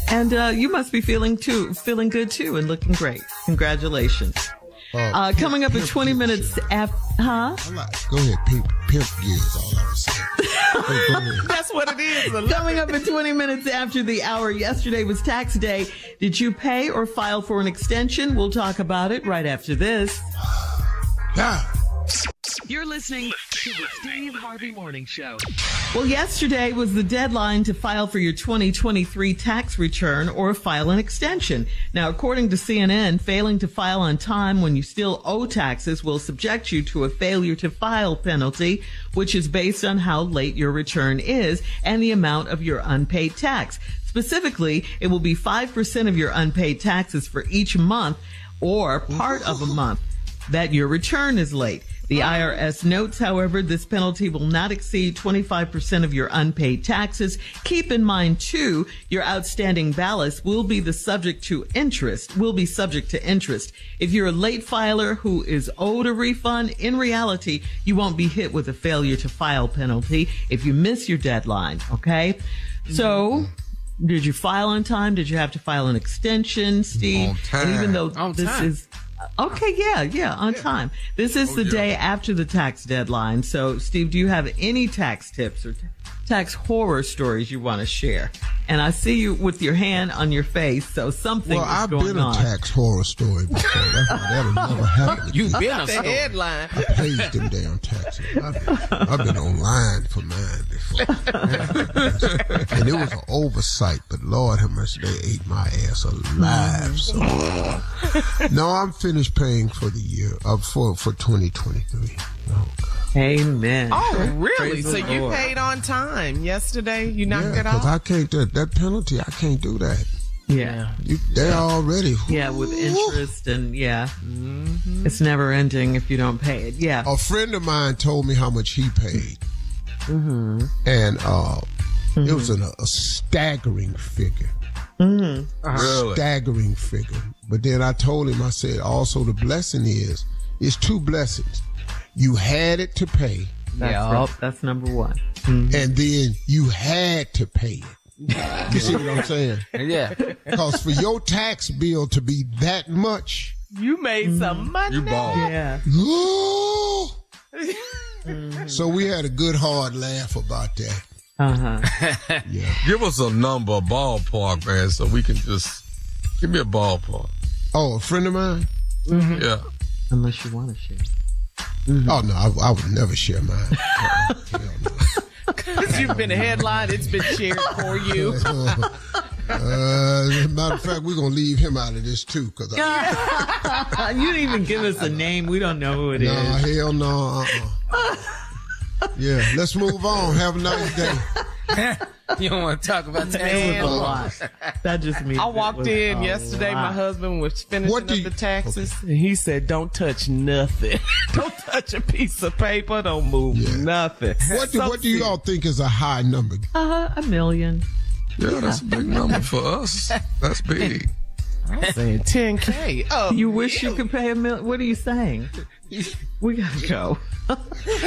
and uh, you must be feeling too, feeling good too, and looking great. Congratulations. Uh, coming up in 20 minutes after, huh? Like, go ahead, pimp, pimp gears, all I was saying. Hey. That's what it is. a Coming up in 20 minutes after the hour. Yesterday was tax day. Did you pay or file for an extension? We'll talk about it right after this. Yeah. You're listening to the Steve Harvey Morning Show. Well, yesterday was the deadline to file for your 2023 tax return or file an extension. Now, according to CNN, failing to file on time when you still owe taxes will subject you to a failure to file penalty, which is based on how late your return is and the amount of your unpaid tax. Specifically, it will be 5% of your unpaid taxes for each month or part of a month that your return is late. The IRS notes, however, this penalty will not exceed 25% of your unpaid taxes. Keep in mind too, your outstanding balance will be the subject to interest, will be subject to interest. If you're a late filer who is owed a refund, in reality, you won't be hit with a failure to file penalty if you miss your deadline, okay? So, did you file on time? Did you have to file an extension, Steve? On time. And even though On this time. is Okay, yeah, yeah, on time. This is oh, the day after the tax deadline. So, Steve, do you have any tax tips or t- tax horror stories you want to share? And I see you with your hand on your face, so something Well, is I've going been on. a tax horror story before. That's why that'll never happen. You've been a The story. headline. I paid them damn taxes. I've, I've been online for mine before. and it was an oversight, but Lord have mercy, they ate my ass alive. So. no, I'm finished paying for the year, uh, for, for 2023. Oh, Amen. Oh, really? Praise So you Lord. paid on time yesterday? You knocked Yeah, it because? I can't, that, that penalty, I can't do that. Yeah. You, they already. Yeah, with interest and yeah. Mm-hmm. It's never ending if you don't pay it. Yeah. a friend of mine told me how much he paid, Mm-hmm. and uh, it was an, a staggering figure. Really? Staggering figure. But then I told him, I said, also the blessing is, it's two blessings. You had it to pay, That's, Yeah. right. That's number one. Mm-hmm. and then you had to pay it. You see what I'm saying? Yeah. Because for your tax bill to be that much, You made some mm-hmm. money. You ball. Yeah. Mm-hmm. so we had a good hard laugh about that. Uh huh. Yeah. Give us a number, a ballpark, man, so we can just give me a ballpark. Oh, a friend of mine? Yeah. Unless you want to share. Oh no, I, I would never share mine. Uh, no. Because you've been a headline. It's been shared for you. Uh, as a matter of fact, we're gonna leave him out of this too, cause I, you didn't even give us a name. We don't know who it is. no, hell no. Uh-uh. Yeah, let's move on. Have a nice day. You don't want to talk about That taxes. was a lot. That just means I walked in a yesterday. My husband was finishing What up you- the taxes, and he said, "Don't touch nothing. don't touch a piece of paper. Don't move Yeah. nothing." What do, So what do you all think is a high number? Uh, a million. Yeah, that's a big number for us. That's big. I'm saying 10K. Oh, you wish you could pay a million. What are you saying? We gotta go.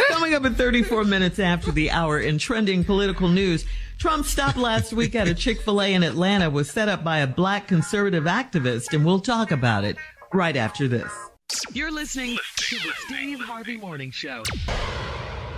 Coming up in 34 minutes after the hour in trending political news, Trump's stop last week at a Chick-fil-A in Atlanta was set up by a black conservative activist, and we'll talk about it right after this. You're listening to the Steve Harvey Morning Show.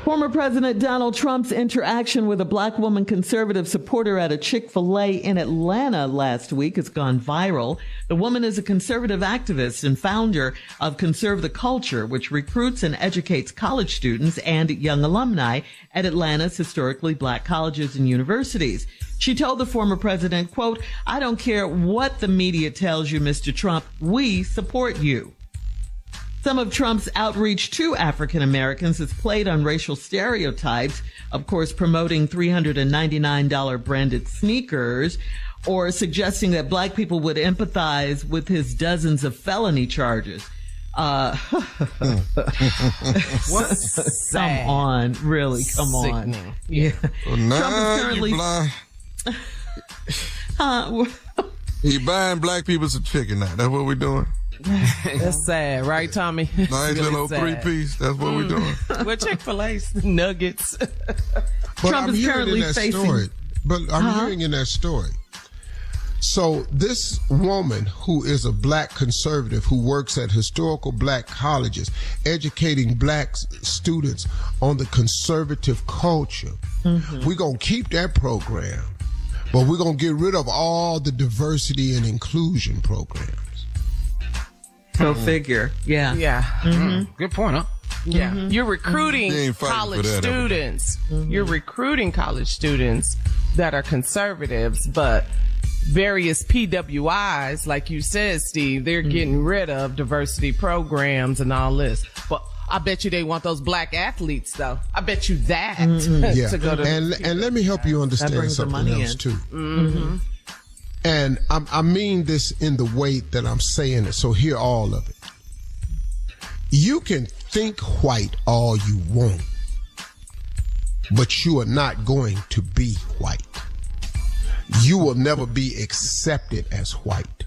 Former President Donald Trump's interaction with a black woman conservative supporter at a Chick fil A in Atlanta last week has gone viral. The woman is a conservative activist and founder of Conserve the Culture, which recruits and educates college students and young alumni at Atlanta's historically black colleges and universities. She told the former president, quote, I don't care what the media tells you, Mr. Trump, we support you. Some of Trump's outreach to African Americans has played on racial stereotypes, of course, promoting $399 branded sneakers or suggesting that black people would empathize with his dozens of felony charges. Uh, come on, really, come on. Yeah. Well, now Trump is currently. you blind. Uh, He buying black people some chicken now. That's what we're doing. That's sad, right, Tommy? It's Nice really little three piece. That's what we're mm. doing. Well, Chick Fil A's nuggets. But Trump I'm is hearing currently in that facing- story. But I'm uh-huh. hearing in that story. So this woman who is a black conservative who works at historical black colleges, educating black students on the conservative culture, mm-hmm. we're gonna keep that program, but we're gonna get rid of all the diversity and inclusion programs. Go mm-hmm. figure. Yeah. yeah. Mm-hmm. Mm-hmm. Good point, huh? Yeah. You're recruiting You ain't fighting for college that, ever. students. You're recruiting college students that are conservatives, but various PWIs, like you said, Steve, they're getting rid of diversity programs and all this. But I bet you they want those black athletes though. I bet you that Yeah, to go to and and let me help you understand something else in. too. And I, I mean this in the way that I'm saying it. So hear all of it. You can think white all you want, but you are not going to be white. You will never be accepted as white.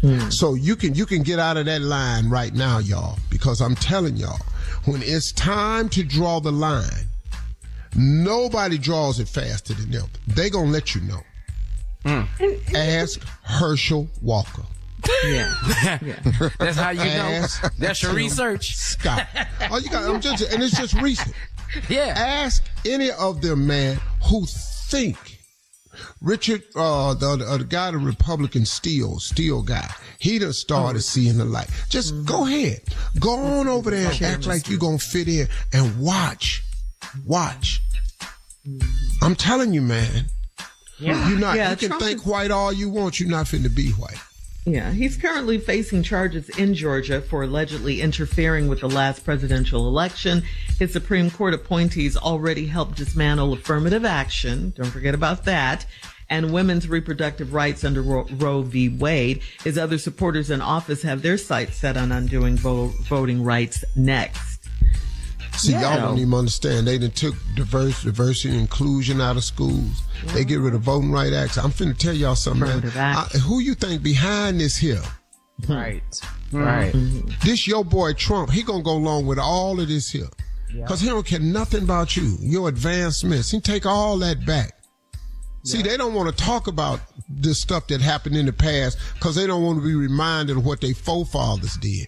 Hmm. So you can you can get out of that line right now, y'all, because I'm telling y'all, when it's time to draw the line, nobody draws it faster than them. They gonna let you know. Ask Herschel Walker. Yeah. That's how you know. That's your research. Scott. Oh, you got. I'm just, and it's just recent. Yeah. Ask any of them, man, who think Richard, uh, the, uh, the guy, the Republican Steele, Steele guy, he done started seeing the light. Just go ahead. Go on over there and act like you're gonna fit in and watch. Watch. I'm telling you, man. You're not, Yeah, you can Trump think is- white all you want. You're not finna be white. Yeah, he's currently facing charges in Georgia for allegedly interfering with the last presidential election. His Supreme Court appointees already helped dismantle affirmative action. Don't forget about that. And women's reproductive rights under Ro- Roe v. Wade. His other supporters in office have their sights set on undoing vo- voting rights next. See, Yeah. y'all don't even understand. They done took diverse, diversity and inclusion out of schools. They get rid of voting right acts. I'm finna tell y'all something, man. I- who you think behind this here? Right. Hmm. Right. This your boy Trump. He gonna go along with all of this here. Cause he don't care nothing about you, your advancements. He take all that back. See, they don't want to talk about the stuff that happened in the past because they don't want to be reminded of what their forefathers did.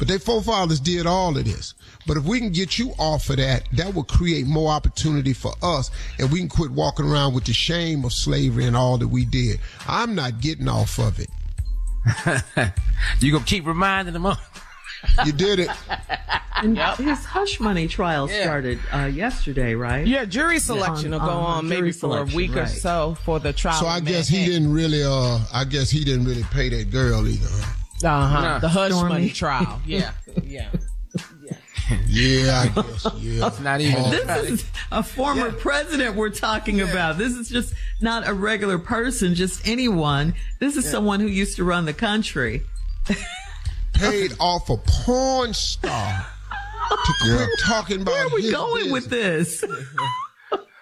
But their forefathers did all of this. But if we can get you off of that, that will create more opportunity for us and we can quit walking around with the shame of slavery and all that we did. I'm not getting off of it. You gonna keep reminding them of You did it. And his hush money trial started uh, yesterday, right? Yeah, jury selection will go On- on, on maybe for a selection, week or so for the trial. So I guess he didn't really uh I guess he didn't really pay that girl either. huh? Uh huh. Nah. The hush Stormy. money trial. Yeah. Yeah. Yeah, I guess. Yeah. Not even. This is a former president we're talking about. This is just not a regular person, just anyone. This is someone who used to run the country. Paid off a porn star to quit talking about Where are we his going with this?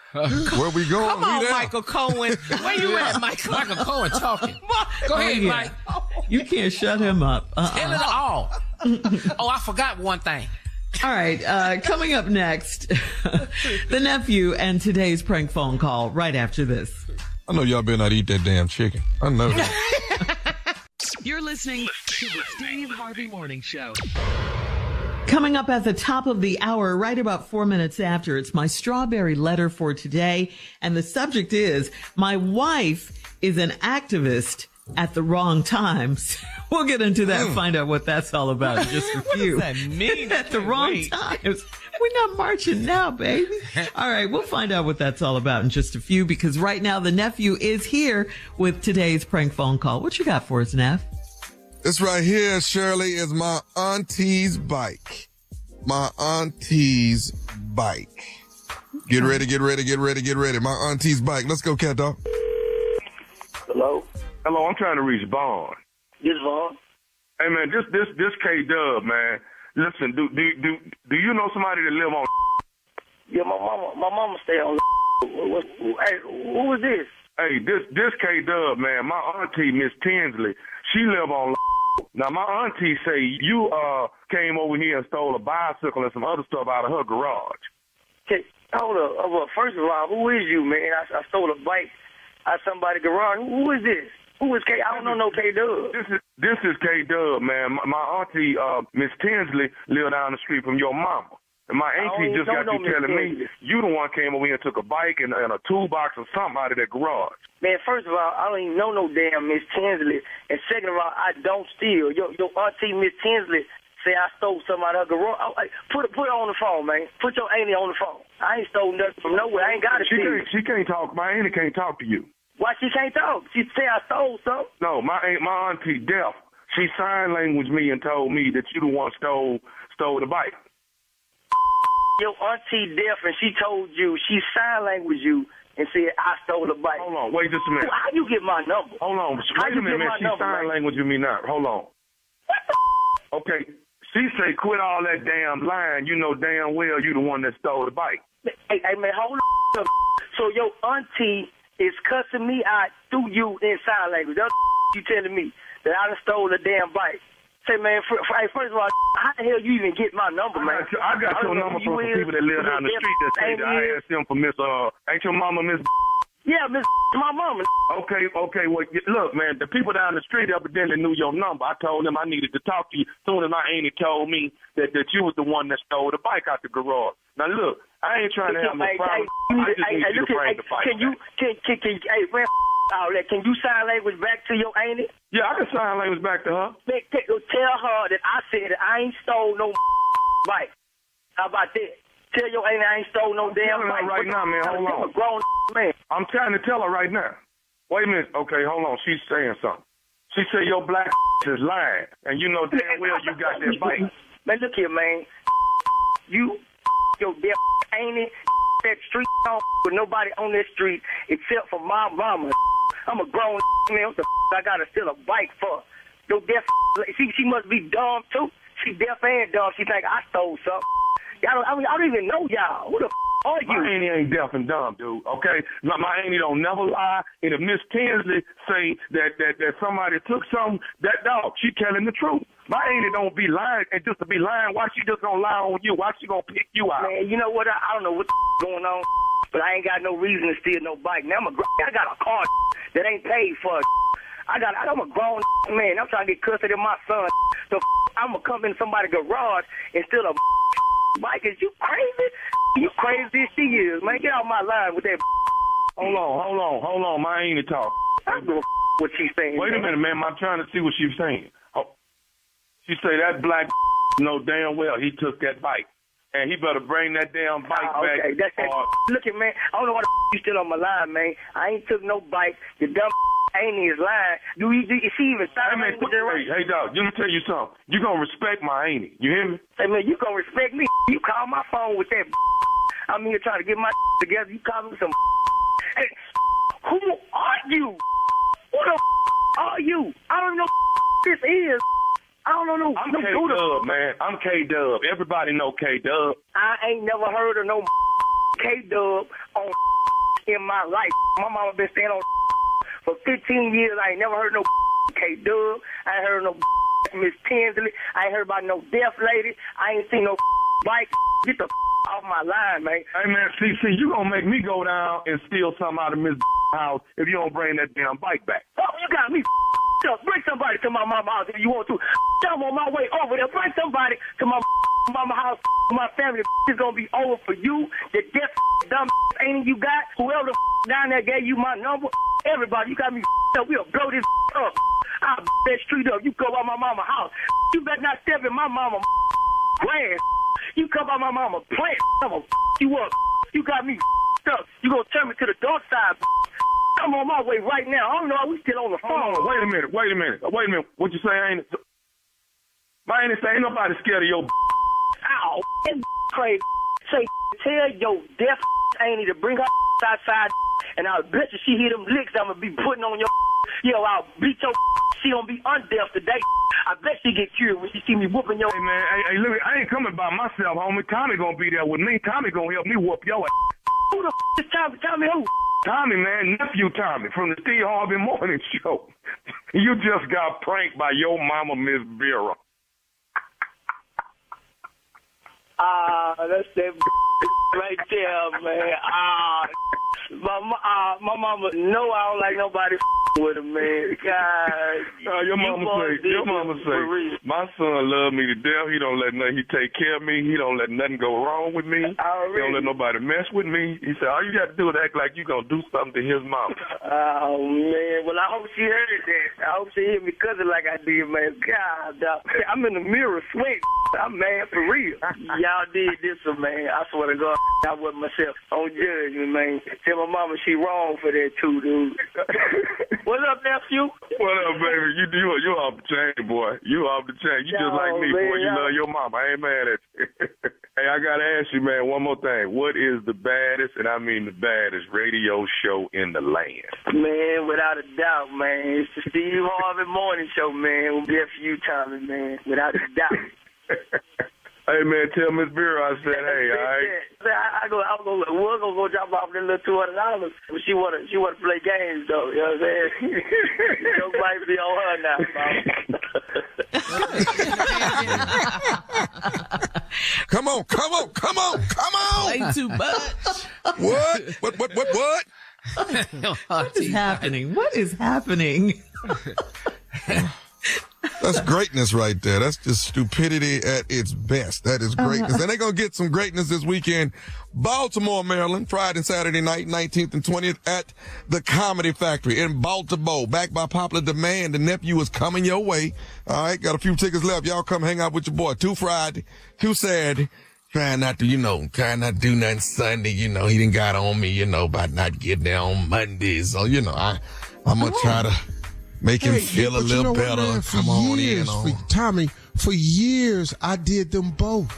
Where we going? Come on, there. Michael Cohen. Where you at, Michael? Michael Cohen talking. Go ahead, yeah. Mike. You can't shut him up. Uh-uh. Tell it all. oh, I forgot one thing. All right, uh, coming up next, the nephew and today's prank phone call right after this. I know y'all better not eat that damn chicken. I know that. You're listening to the Steve Harvey Morning Show. Coming up at the top of the hour, right about four minutes after, it's my strawberry letter for today. And the subject is my wife is an activist at the wrong times. We'll get into that and hmm. find out what that's all about in just a few. what does that mean? at the wrong Wait. times. We're not marching now, baby. All right, we'll find out what that's all about in just a few because right now the nephew is here with today's prank phone call. What you got for us, Neff? This right here, Shirley, is my auntie's bike. My auntie's bike. Get ready, get ready, get ready, get ready. My auntie's bike. Let's go, cat dog. Hello? Hello, I'm trying to reach Vaughn. This Vaughn? Hey man, this this this K Dub, man. Listen, do do do do you know somebody that live on Yeah, my mama, my mama stay on. What, what, hey, who was this? Hey, this this K Dub, man, my auntie Miss Tinsley, she live on now my auntie say you uh came over here and stole a bicycle and some other stuff out of her garage. Okay, hold up. Uh, well, first of all, who is you, man? I, I stole a bike out somebody's garage. Who, who is this? Who is K? I don't know no K Dub. This is this is K Dub, man. My, my auntie uh Miss Tinsley live down the street from your mama. And my auntie just got you telling me you the one came over here and took a bike and, and a toolbox or something out of that garage. Man, first of all, I don't even know no damn Miss Tinsley. And second of all, I don't steal. Your your auntie Miss Tinsley say I stole something out of her garage. Oh, hey, put put it on the phone, man. Put your auntie on the phone. I ain't stole nothing from nowhere. I ain't got to She can't she can't talk. My auntie can't talk to you. Why she can't talk? She say I stole something. No, my aunt, my auntie deaf. She sign language me and told me that you the one stole stole the bike. Your auntie deaf and she told you, she sign language you and said, I stole the bike. Hold on, wait just a minute. How you get my number? Hold on, wait a minute, man. She number, sign man? language with me now. Hold on. Okay, she say quit all that damn lying. You know damn well you the one that stole the bike. Hey, hey man, hold up. So your auntie is cussing me out through you in sign language. That's you telling me that I done stole the damn bike. Say, man, fir- fir- hey, first of all, how the hell you even get my number, man? I got, I got your number from some people that live down the street that say that I asked them for Miss uh ain't your mama Miss Yeah, Miss my mama. Okay, okay, well look man, the people down the street evidently knew your number. I told them I needed to talk to you. Soon as my auntie told me that, that you was the one that stole the bike out the garage. Now look, I ain't trying to have no Hey, problem. hey, you I just hey, need hey, you to bring hey, the bike. Can you, can, can, can, hey, man, that. Can you sign language back to your auntie? Yeah, I can sign language back to her. Man, tell her that I said that I ain't stole no bike. How about that? Tell your auntie I ain't stole no damn bike. right now, man. Hold I'm on. a grown man. I'm trying to tell her right now. Wait a minute. Okay, hold on. She's saying something. She said your black is lying, and you know damn well you got that bike. Man, look here, man. You, your damn auntie, that street on with nobody on this street except for my mama. I'm a grown man. What the I gotta steal a bike for? Your deaf. She she must be dumb too. She deaf and dumb. She think I stole something. Y'all, don't, I, mean, I don't even know y'all. Who the are you? My auntie ain't deaf and dumb, dude. Okay, my, my auntie don't never lie. And if Miss Tinsley say that that that somebody took something, that dog, she telling the truth. My auntie don't be lying, and just to be lying, why she just gonna lie on you? Why she gonna pick you out? Man, you know what? I, I don't know what's going on, but I ain't got no reason to steal no bike. Now I'm a, I got a car that ain't paid for. I got, I'm a grown man. I'm trying to get custody of my son. So I'm gonna come in somebody's garage and steal a bike. Is you crazy? You crazy as she is, man. Get out my line with that. Hold on, hold on, hold on. My auntie talk. I don't what she's saying. Wait a minute, man. I'm trying to see what she's saying. Oh. She say that black know damn well he took that bike, and he better bring that damn bike Ah, back. okay, that's that. Look at man. I don't know why the you still on my line, man. I ain't took no bike. The dumb ain't his line. Do you? Do, is she even Hey, man, language right? hey, hey, dog, let me tell you something. You gonna respect my auntie. You hear me? Hey man, you gonna respect me? You call my phone with that? I'm here trying to get my together. You call me some? Hey, who are you? Who the are you? I don't know this is. I don't know no. I'm no K who the- Dub, man. I'm K Dub. Everybody know K Dub. I ain't never heard of no K Dub on in my life. My mama been staying on for 15 years. I ain't never heard no K Dub. I ain't heard no Miss Tinsley. I ain't heard about no deaf lady. I ain't seen no bike. Get the off my line, man. Hey man, see, you gonna make me go down and steal something out of Miss house if you don't bring that damn bike back. Oh, you got me up. Bring somebody to my mama house if you want to. I'm on my way over there. Bring somebody to my mama house. My family is gonna be over for you. The deaf dumb ain't you got. Whoever the down there gave you my number. Everybody, you got me up. We'll blow this up. I'll that street up. You go by my mama house. You better not step in my mama grass. You come by my mama plant. I'm gonna you up. You got me up. You gonna turn me to the dark side. I'm on my way right now. I don't know. We still on the phone. Hold on, wait a minute. Wait a minute. Wait a minute. What you say? Ain't my ain't say ain't nobody scared of your. Ow, crazy. Say, tell your deaf auntie to bring her outside, and I bet you she hear them licks I'm gonna be putting on your. Yo, I'll beat your. She gonna be undeaf today. I bet she get cured when she see me whooping your. Hey man, hey, hey look, I ain't coming by myself, homie. Tommy gonna be there with me. Tommy gonna help me whoop your. Who the f- is Tommy? Tommy who? Tommy, man, nephew Tommy from the Steve Harvey Morning Show. you just got pranked by your mama, Miss Vera. Ah, uh, that's that right there, man. Ah, my uh, my mama know I don't like nobody with him, man. God, uh, your mama say, your mama say, my son love me to death. He don't let nothing. He take care of me. He don't let nothing go wrong with me. Already. He don't let nobody mess with me. He said, all you got to do is act like you gonna do something to his mama. Oh man, well I hope she heard that. I hope she hear me cousin like I did, man. God, dog. I'm in the mirror sweat. I'm mad for real. Y'all did this, man. I swear to God, I wasn't myself. Don't judge me, man. Tell my mama she wrong for that too, dude. What's up, nephew? What up, baby? You you you off the chain, boy. You off the chain. You just like oh, me, man, boy. You love your mama. I ain't mad at you. hey, I gotta ask you, man, one more thing. What is the baddest, and I mean the baddest, radio show in the land? Man, without a doubt, man. It's the Steve Harvey Morning Show, man. With nephew Tommy, man. Without a doubt. Hey, man, tell Miss Vera I said, hey, all right. I, I go, I go, we're gonna go drop off that little two hundred dollars. But she wanna, she wanna play games though. You know what I'm saying? Your might be on her now, Come on, come on, come on, come on. Play too much. What? What? What? What? What? What is happening? What is happening? That's greatness right there. That's just stupidity at its best. That is uh-huh. greatness. And they're going to get some greatness this weekend. Baltimore, Maryland, Friday and Saturday night, 19th and 20th at the Comedy Factory in Baltimore. Back by popular demand. The nephew is coming your way. All right. Got a few tickets left. Y'all come hang out with your boy. Two Friday, two Saturday. Trying not to, you know, trying not to do nothing Sunday. You know, he didn't got on me, you know, about not getting there on Monday. So, you know, I, I'm going to try to make him Hey, feel a but you little know what, better. man? For Come on years, in. On. For, Tommy, for years, I did them both.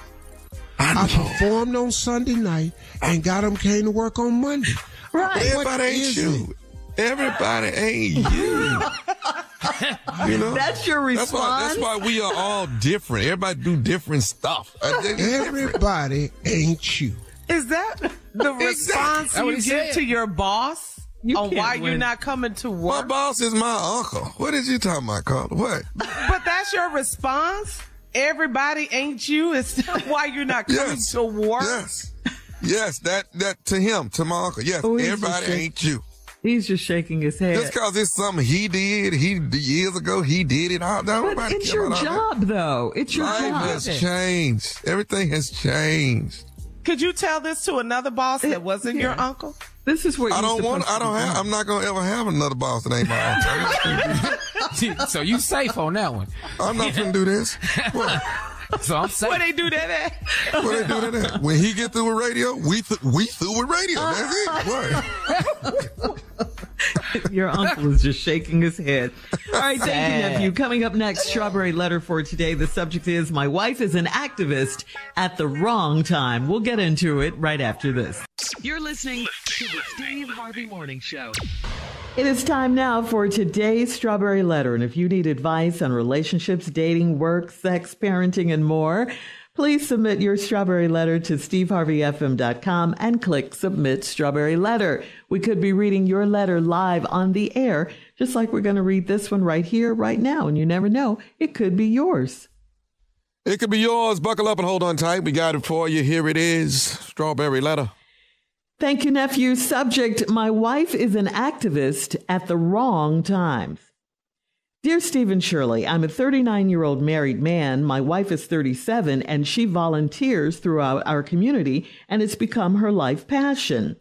I, performed on Sunday night and got them came to work on Monday. Right. Everybody ain't is you. Everybody ain't you. you know, That's your that's why. That's why we are all different. Everybody do different stuff. Uh, they- they different. Everybody ain't you. Is that the response That's what you he give to your boss You on can't why you're win. not coming to work. My boss is my uncle. What is you talking about, Carl? What? But that's your response? Everybody ain't you? Is why you're not coming Yes. to work? Yes. Yes, that that to him, to my uncle. Yes, Oh, everybody just- ain't you. He's just shaking his head. Just cause it's something he did, he years ago he did it. All, but it's your job, though. It's that. your Life job. has changed. Everything has changed. Could you tell this to another boss that wasn't your uncle? This is what I you're don't want. supposed I don't have. I'm not gonna ever have another boss that ain't my own. so you safe on that one. I'm not gonna do this. What? So I'm safe. Where they do that at? What they do to that? When he get through with radio, we th- we through with radio. That's it. What? Your uncle is just shaking his head. All right, thank you, nephew. Coming up next, strawberry letter for today. The subject is My wife is an activist at the wrong time. We'll get into it right after this. You're listening to the Steve Harvey Morning Show. It is time now for today's strawberry letter. And if you need advice on relationships, dating, work, sex, parenting, and more, Please submit your strawberry letter to steveharveyfm.com and click submit strawberry letter. We could be reading your letter live on the air, just like we're going to read this one right here, right now. And you never know, it could be yours. It could be yours. Buckle up and hold on tight. We got it for you. Here it is. Strawberry letter. Thank you, nephew. Subject My wife is an activist at the wrong times. Dear Stephen Shirley, I'm a 39 year old married man. My wife is 37 and she volunteers throughout our community and it's become her life passion.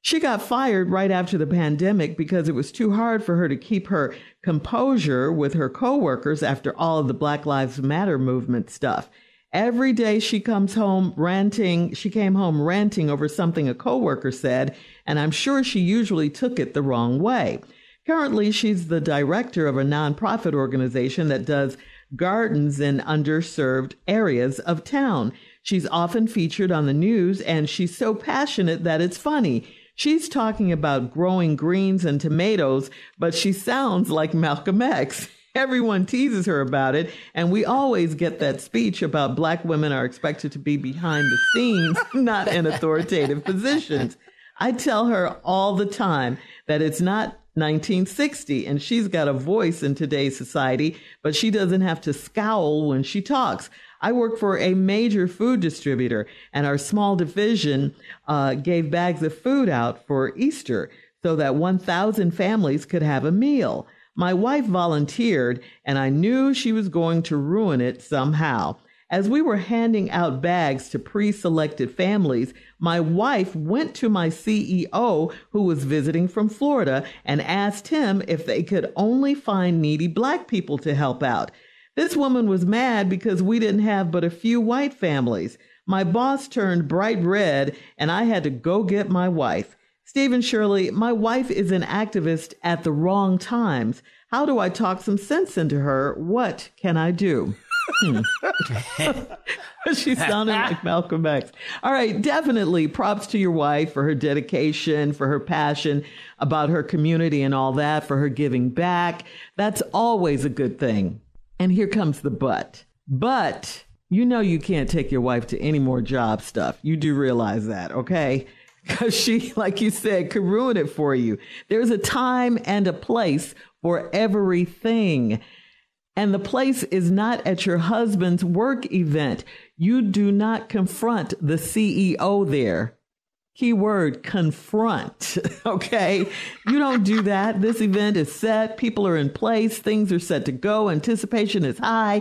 She got fired right after the pandemic because it was too hard for her to keep her composure with her coworkers after all of the Black Lives Matter movement stuff. Every day she comes home ranting, she came home ranting over something a coworker said, and I'm sure she usually took it the wrong way. Currently, she's the director of a nonprofit organization that does gardens in underserved areas of town. She's often featured on the news, and she's so passionate that it's funny. She's talking about growing greens and tomatoes, but she sounds like Malcolm X. Everyone teases her about it, and we always get that speech about black women are expected to be behind the scenes, not in authoritative positions. I tell her all the time that it's not 1960 and she's got a voice in today's society, but she doesn't have to scowl when she talks. I work for a major food distributor, and our small division uh, gave bags of food out for Easter so that 1,000 families could have a meal. My wife volunteered, and I knew she was going to ruin it somehow. As we were handing out bags to pre selected families, my wife went to my CEO, who was visiting from Florida, and asked him if they could only find needy black people to help out. This woman was mad because we didn't have but a few white families. My boss turned bright red, and I had to go get my wife. Stephen Shirley, my wife is an activist at the wrong times. How do I talk some sense into her? What can I do? Hmm. she sounded like Malcolm X. All right, definitely props to your wife for her dedication, for her passion about her community and all that, for her giving back. That's always a good thing. And here comes the but. But you know you can't take your wife to any more job stuff. You do realize that, okay? Because she, like you said, could ruin it for you. There's a time and a place for everything. And the place is not at your husband's work event. You do not confront the CEO there. Keyword confront. Okay. You don't do that. This event is set. People are in place. Things are set to go. Anticipation is high.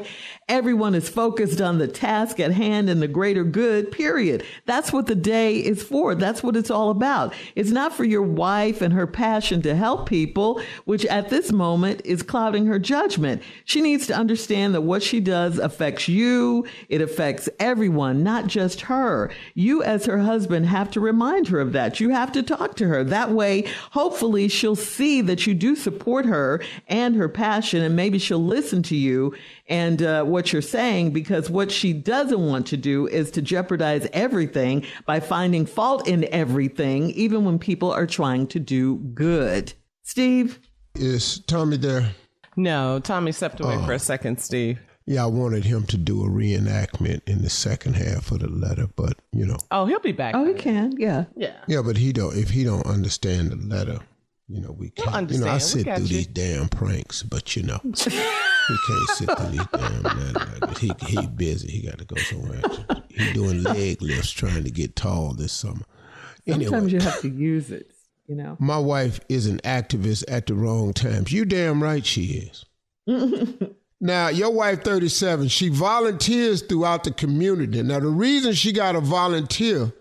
Everyone is focused on the task at hand and the greater good, period. That's what the day is for. That's what it's all about. It's not for your wife and her passion to help people, which at this moment is clouding her judgment. She needs to understand that what she does affects you. It affects everyone, not just her. You as her husband have to remind her of that. You have to talk to her. That way, hopefully she'll see that you do support her and her passion and maybe she'll listen to you and uh, what you're saying because what she doesn't want to do is to jeopardize everything by finding fault in everything, even when people are trying to do good. Steve? Is Tommy there? No, Tommy stepped away Oh. for a second, Steve. Yeah, I wanted him to do a reenactment in the second half of the letter, but you know, Oh, he'll be back. Oh, he can. Yeah. Yeah. yeah, but he don't. If he don't understand the letter, you know, we He'll can't. You know, I sit through you. these damn pranks, but you know, he can't sit through these damn letters. like. He he busy. He got to go somewhere. He doing leg lifts, trying to get tall this summer. Anyway, Sometimes you have to use it, you know. my wife is an activist at the wrong times. You damn right she is. now, your wife, 37, she volunteers throughout the community. Now, the reason she got to volunteer,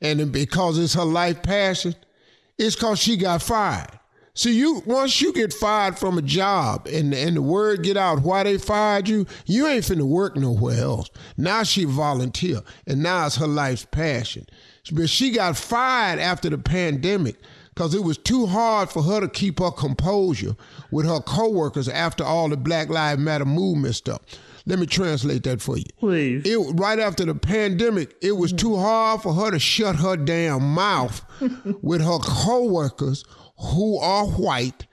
and because it's her life passion, is because she got fired. So you once you get fired from a job and and the word get out why they fired you, you ain't finna work nowhere else. Now she volunteer and now it's her life's passion. But she got fired after the pandemic because it was too hard for her to keep her composure with her coworkers after all the Black Lives Matter movement stuff. Let me translate that for you. Please. It right after the pandemic, it was too hard for her to shut her damn mouth with her coworkers who are white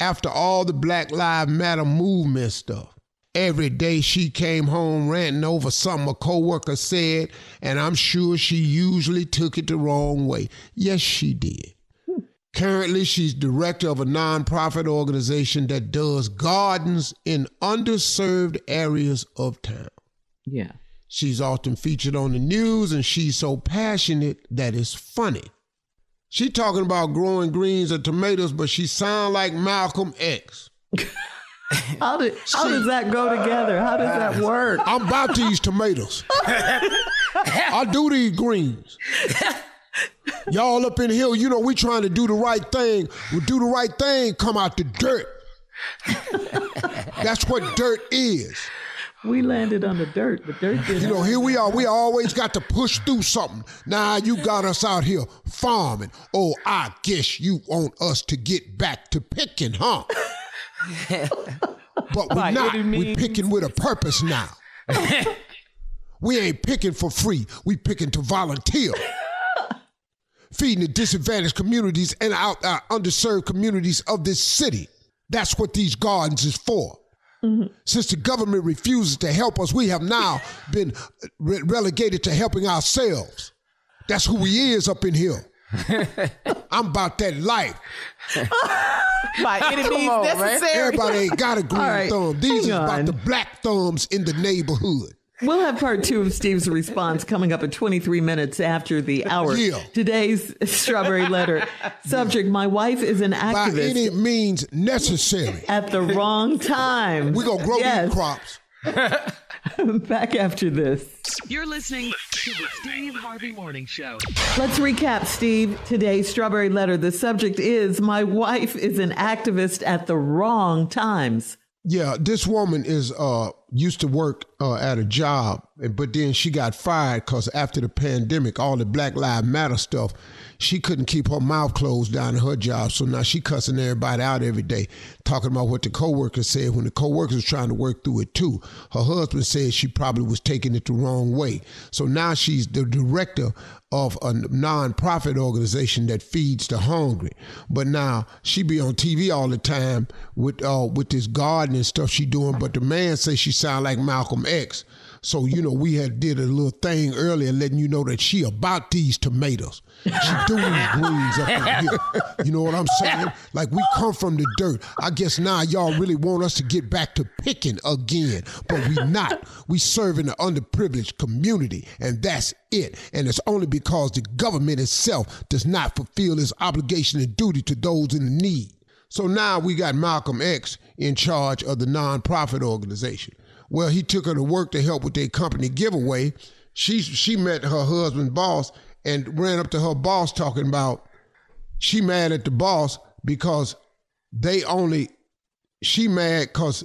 after all the Black Lives Matter movement stuff. Every day she came home ranting over something a coworker said, and I'm sure she usually took it the wrong way. Yes, she did. Currently, she's director of a nonprofit organization that does gardens in underserved areas of town. Yeah. She's often featured on the news, and she's so passionate that it's funny. She talking about growing greens and tomatoes, but she sound like Malcolm X. How, did, how does that go together? How does that work? I'm about these tomatoes. I do these greens. Y'all up in here, you know, we trying to do the right thing. We do the right thing, come out the dirt. That's what dirt is. We landed on the dirt, but dirt didn't. You know, here we are. We always got to push through something. Now you got us out here farming. Oh, I guess you want us to get back to picking, huh? but we're By not. any We're picking with a purpose now. we ain't picking for free. We picking to volunteer. Feeding the disadvantaged communities and out our underserved communities of this city. That's what these gardens is for. Mm-hmm. Since the government refuses to help us, we have now been uh, re- relegated to helping ourselves. That's who we is up in here. I'm about that life. By any Come means on, necessary. Everybody ain't got a green All right, thumb. These is hang about on. the black thumbs in the neighborhood. We'll have part two of Steve's response coming up at 23 minutes after the hour. Yeah. Today's strawberry letter subject: My wife is an activist. By activist any means necessary. at the wrong time. We're gonna grow yes. these crops. Back after this. You're listening to the Steve Harvey Morning Show. Let's recap, Steve. Today's strawberry letter. The subject is: My wife is an activist at the wrong times. Yeah, this woman is uh used to work uh, at a job, but then she got fired because after the pandemic, all the Black Lives Matter stuff, she couldn't keep her mouth closed down at her job. So now she cussing everybody out every day, talking about what the coworkers said when the coworkers was trying to work through it too. Her husband said she probably was taking it the wrong way. So now she's the director of a nonprofit organization that feeds the hungry. But now she be on TV all the time with uh with this gardening stuff she doing. But the man say she sound like Malcolm X. So you know we had did a little thing earlier letting you know that she about these tomatoes. She do these greens up in here. You know what I'm saying? Like we come from the dirt. I guess now y'all really want us to get back to picking again, but we not. We serving the underprivileged community, and that's it. And it's only because the government itself does not fulfill its obligation and duty to those in need. So now we got Malcolm X in charge of the nonprofit organization. Well, he took her to work to help with their company giveaway. She she met her husband boss and ran up to her boss talking about she mad at the boss because they only she mad because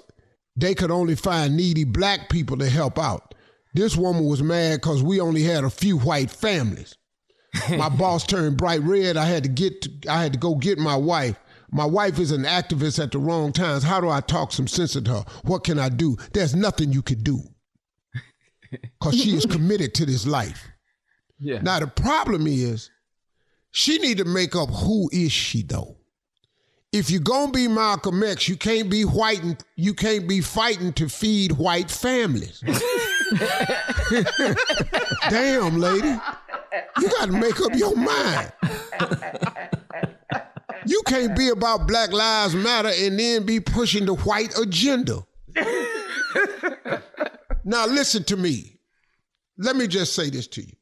they could only find needy black people to help out. This woman was mad because we only had a few white families. my boss turned bright red. I had to get to, I had to go get my wife. My wife is an activist at the wrong times. How do I talk some sense into her? What can I do? There's nothing you could do. Cause she is committed to this life. Yeah. Now the problem is, she need to make up who is she though. If you're gonna be Malcolm X, you can't be white and you can't be fighting to feed white families. Damn, lady, you got to make up your mind. You can't be about Black Lives Matter and then be pushing the white agenda. now listen to me. Let me just say this to you.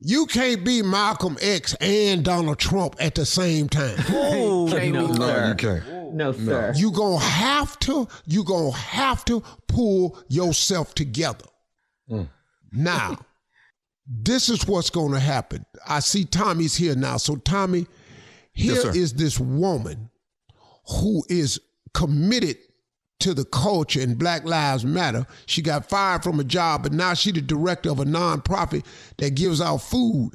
You can't be Malcolm X and Donald Trump at the same time. Oh, Can't no, be No, sir. you can't. No, sir. You gonna have to, you gonna have to pull yourself together. Mm. Now, this is what's gonna happen. I see Tommy's here now. So Tommy, here Yes, is this woman who is committed to the culture and Black Lives Matter. She got fired from a job, but now she's the director of a nonprofit that gives out food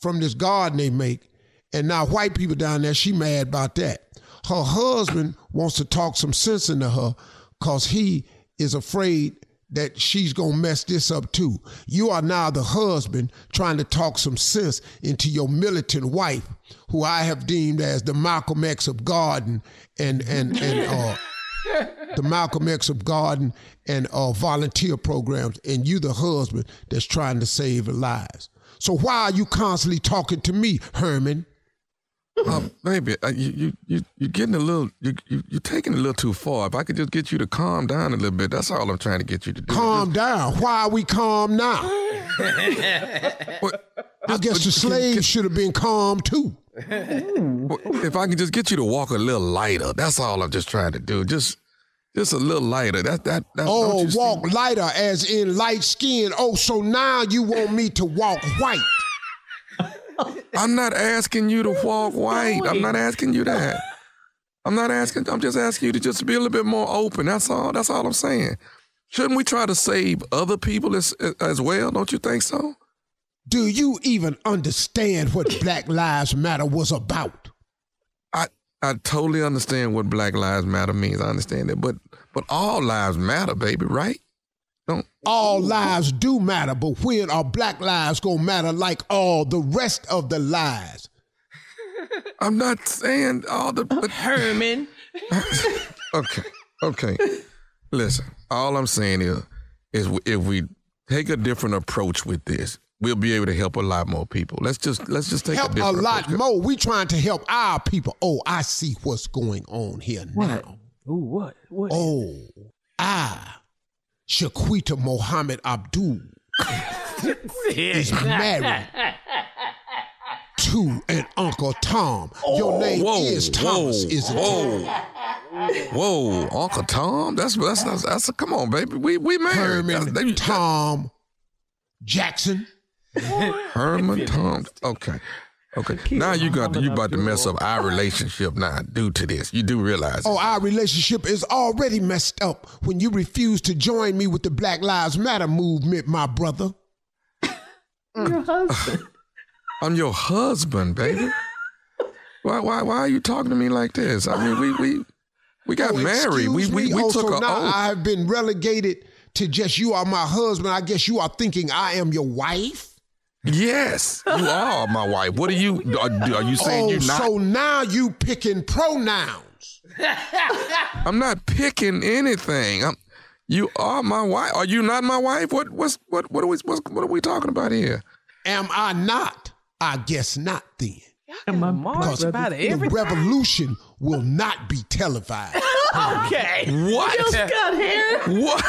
from this garden they make. And now white people down there, she mad about that. Her husband wants to talk some sense into her because he is afraid that she's gonna mess this up too. You are now the husband trying to talk some sense into your militant wife, who I have deemed as the Malcolm X of garden and and and uh the Malcolm X of garden and uh, volunteer programs, and you the husband that's trying to save lives. So why are you constantly talking to me, Herman? Uh, baby, uh, you you you you're getting a little you you you're taking it a little too far. If I could just get you to calm down a little bit, that's all I'm trying to get you to do. Calm down. Why are we calm now? I guess the slaves should have been calm too. If I can just get you to walk a little lighter, that's all I'm just trying to do. Just just a little lighter. That that, that Oh, don't you see- walk lighter as in light skin. Oh, so now you want me to walk white. I'm not asking you to walk white. I'm not asking you that. I'm not asking. I'm just asking you to just be a little bit more open. That's all. That's all I'm saying. Shouldn't we try to save other people as as well? Don't you think so? Do you even understand what Black Lives Matter was about? I I totally understand what Black Lives Matter means. I understand that, but but all lives matter, baby, right? Don't All lives do matter, but when are black lives gonna matter like all the rest of the lives? I'm not saying all the but Herman. okay, okay. Listen, all I'm saying is, is if we take a different approach with this, we'll be able to help a lot more people. Let's just let's just take help a a, lot approach. more. We trying to help our people. Oh, I see what's going on here now. Ooh, what? What? Oh, I, Shaquita Mohammed Abdul, is married to an Uncle Tom. Oh, Your name whoa, is Thomas, whoa, isn't whoa. it? Whoa, Uncle Tom, that's that's that's, that's a, come on, baby, we we married. Herman That's- Tom Jackson. Herman Tom. Okay. Okay. Now you got to, you about to mess up our relationship now due to this. You do realize Oh, our relationship is already messed up when you refuse to join me with the Black Lives Matter movement, my brother. Your mm. husband. I'm your husband, baby. why why why are you talking to me like this? I mean, we we we got Oh, married. We we, we oh, took so a now oath. I have been relegated to just you are my husband. I guess you are thinking I am your wife. Yes, you are my wife. What are you? Are, are you saying oh, you're not? so now you picking pronouns. I'm not picking anything. I'm. You are my wife. Are you not my wife? What what's what what are we what's, what are we talking about here? Am I not? I guess not then. Am I March about The everything. revolution will not be televised. Okay. What? Just got hair. What?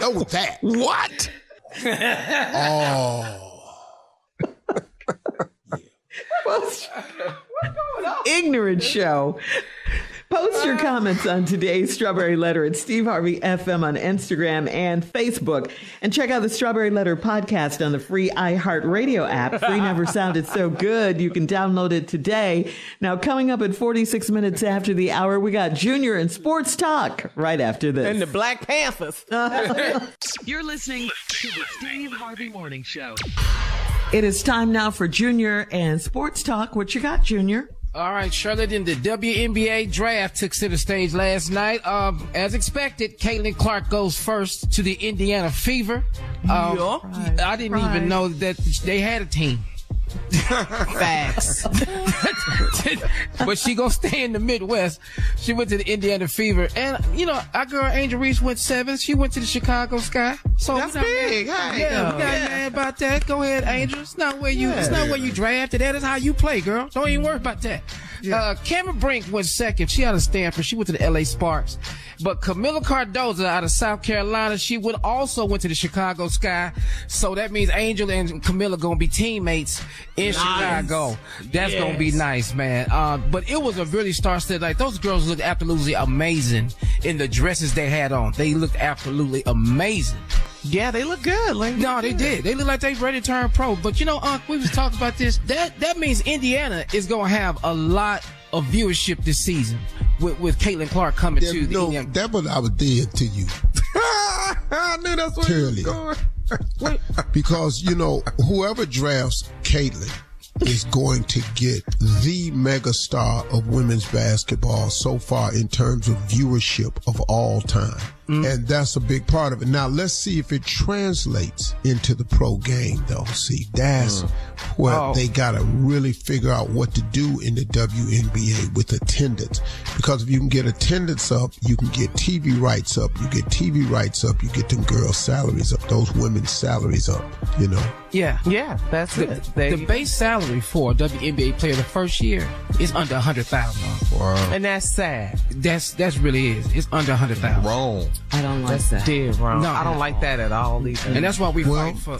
know that. What? Oh. Ignorant show. Post your ah. comments on today's Strawberry Letter at Steve Harvey FM on Instagram and Facebook. And check out the Strawberry Letter podcast on the free iHeartRadio app. Free never sounded so good. You can download it today. Now, coming up at 46 minutes after the hour, we got Junior and Sports Talk right after this. And the Black Panthers. You're listening to the Steve Harvey Morning Show. It is time now for Junior and Sports Talk. What you got, Junior? All right, Charlotte, in the WNBA draft took center stage last night. Um, as expected, Caitlin Clark goes first to the Indiana Fever. Um, I didn't Right. even know that they had a team. Facts. but she gonna stay in the Midwest. She went to the Indiana Fever, and you know our girl Angel Reese went seventh. She went to the Chicago Sky. So That's we not big. Mad. Hey, yeah, we not yeah. mad about that. Go ahead, Angel. It's not where you. It's not where you drafted. That is how you play, girl. Don't even worry about that. Uh, Cameron Brink went second. She out of Stanford. She went to the LA Sparks. But Kamilla Cardoso out of South Carolina, she would also went to the Chicago Sky. So that means Angel and Kamilla gonna be teammates in Chicago. That's gonna be nice, man. Uh, but it was a really star-studded. Like those girls looked absolutely amazing in the dresses they had on. They looked absolutely amazing. Yeah, they look good. Like, No, they did. They look like they ready to turn pro. But you know, Unc, we was talking about this. That that means Indiana is gonna have a lot of viewership this season with with Caitlin Clark coming to the no, Indiana. that was I was dead to you. I knew that's where you was going. Because you know whoever drafts Caitlin is going to get the megastar of women's basketball so far in terms of viewership of all time. Mm-hmm. And that's a big part of it. Now let's see if it translates into the pro game though. See, that's mm. where Oh. they gotta really figure out what to do in the WNBA with attendance. Because if you can get attendance up, you can get TV rights up. You get TV rights up, you get them girls' salaries up, those women's salaries up, you know. Yeah. Yeah, that's The, it. There the you- base salary for a WNBA player the first year is under a hundred thousand. Wow. and that's sad. That's that's really is. It's under a hundred thousand. Wrong. I don't like That's that. dead wrong. No. I don't like that at all either. And that's why we Well- fight for.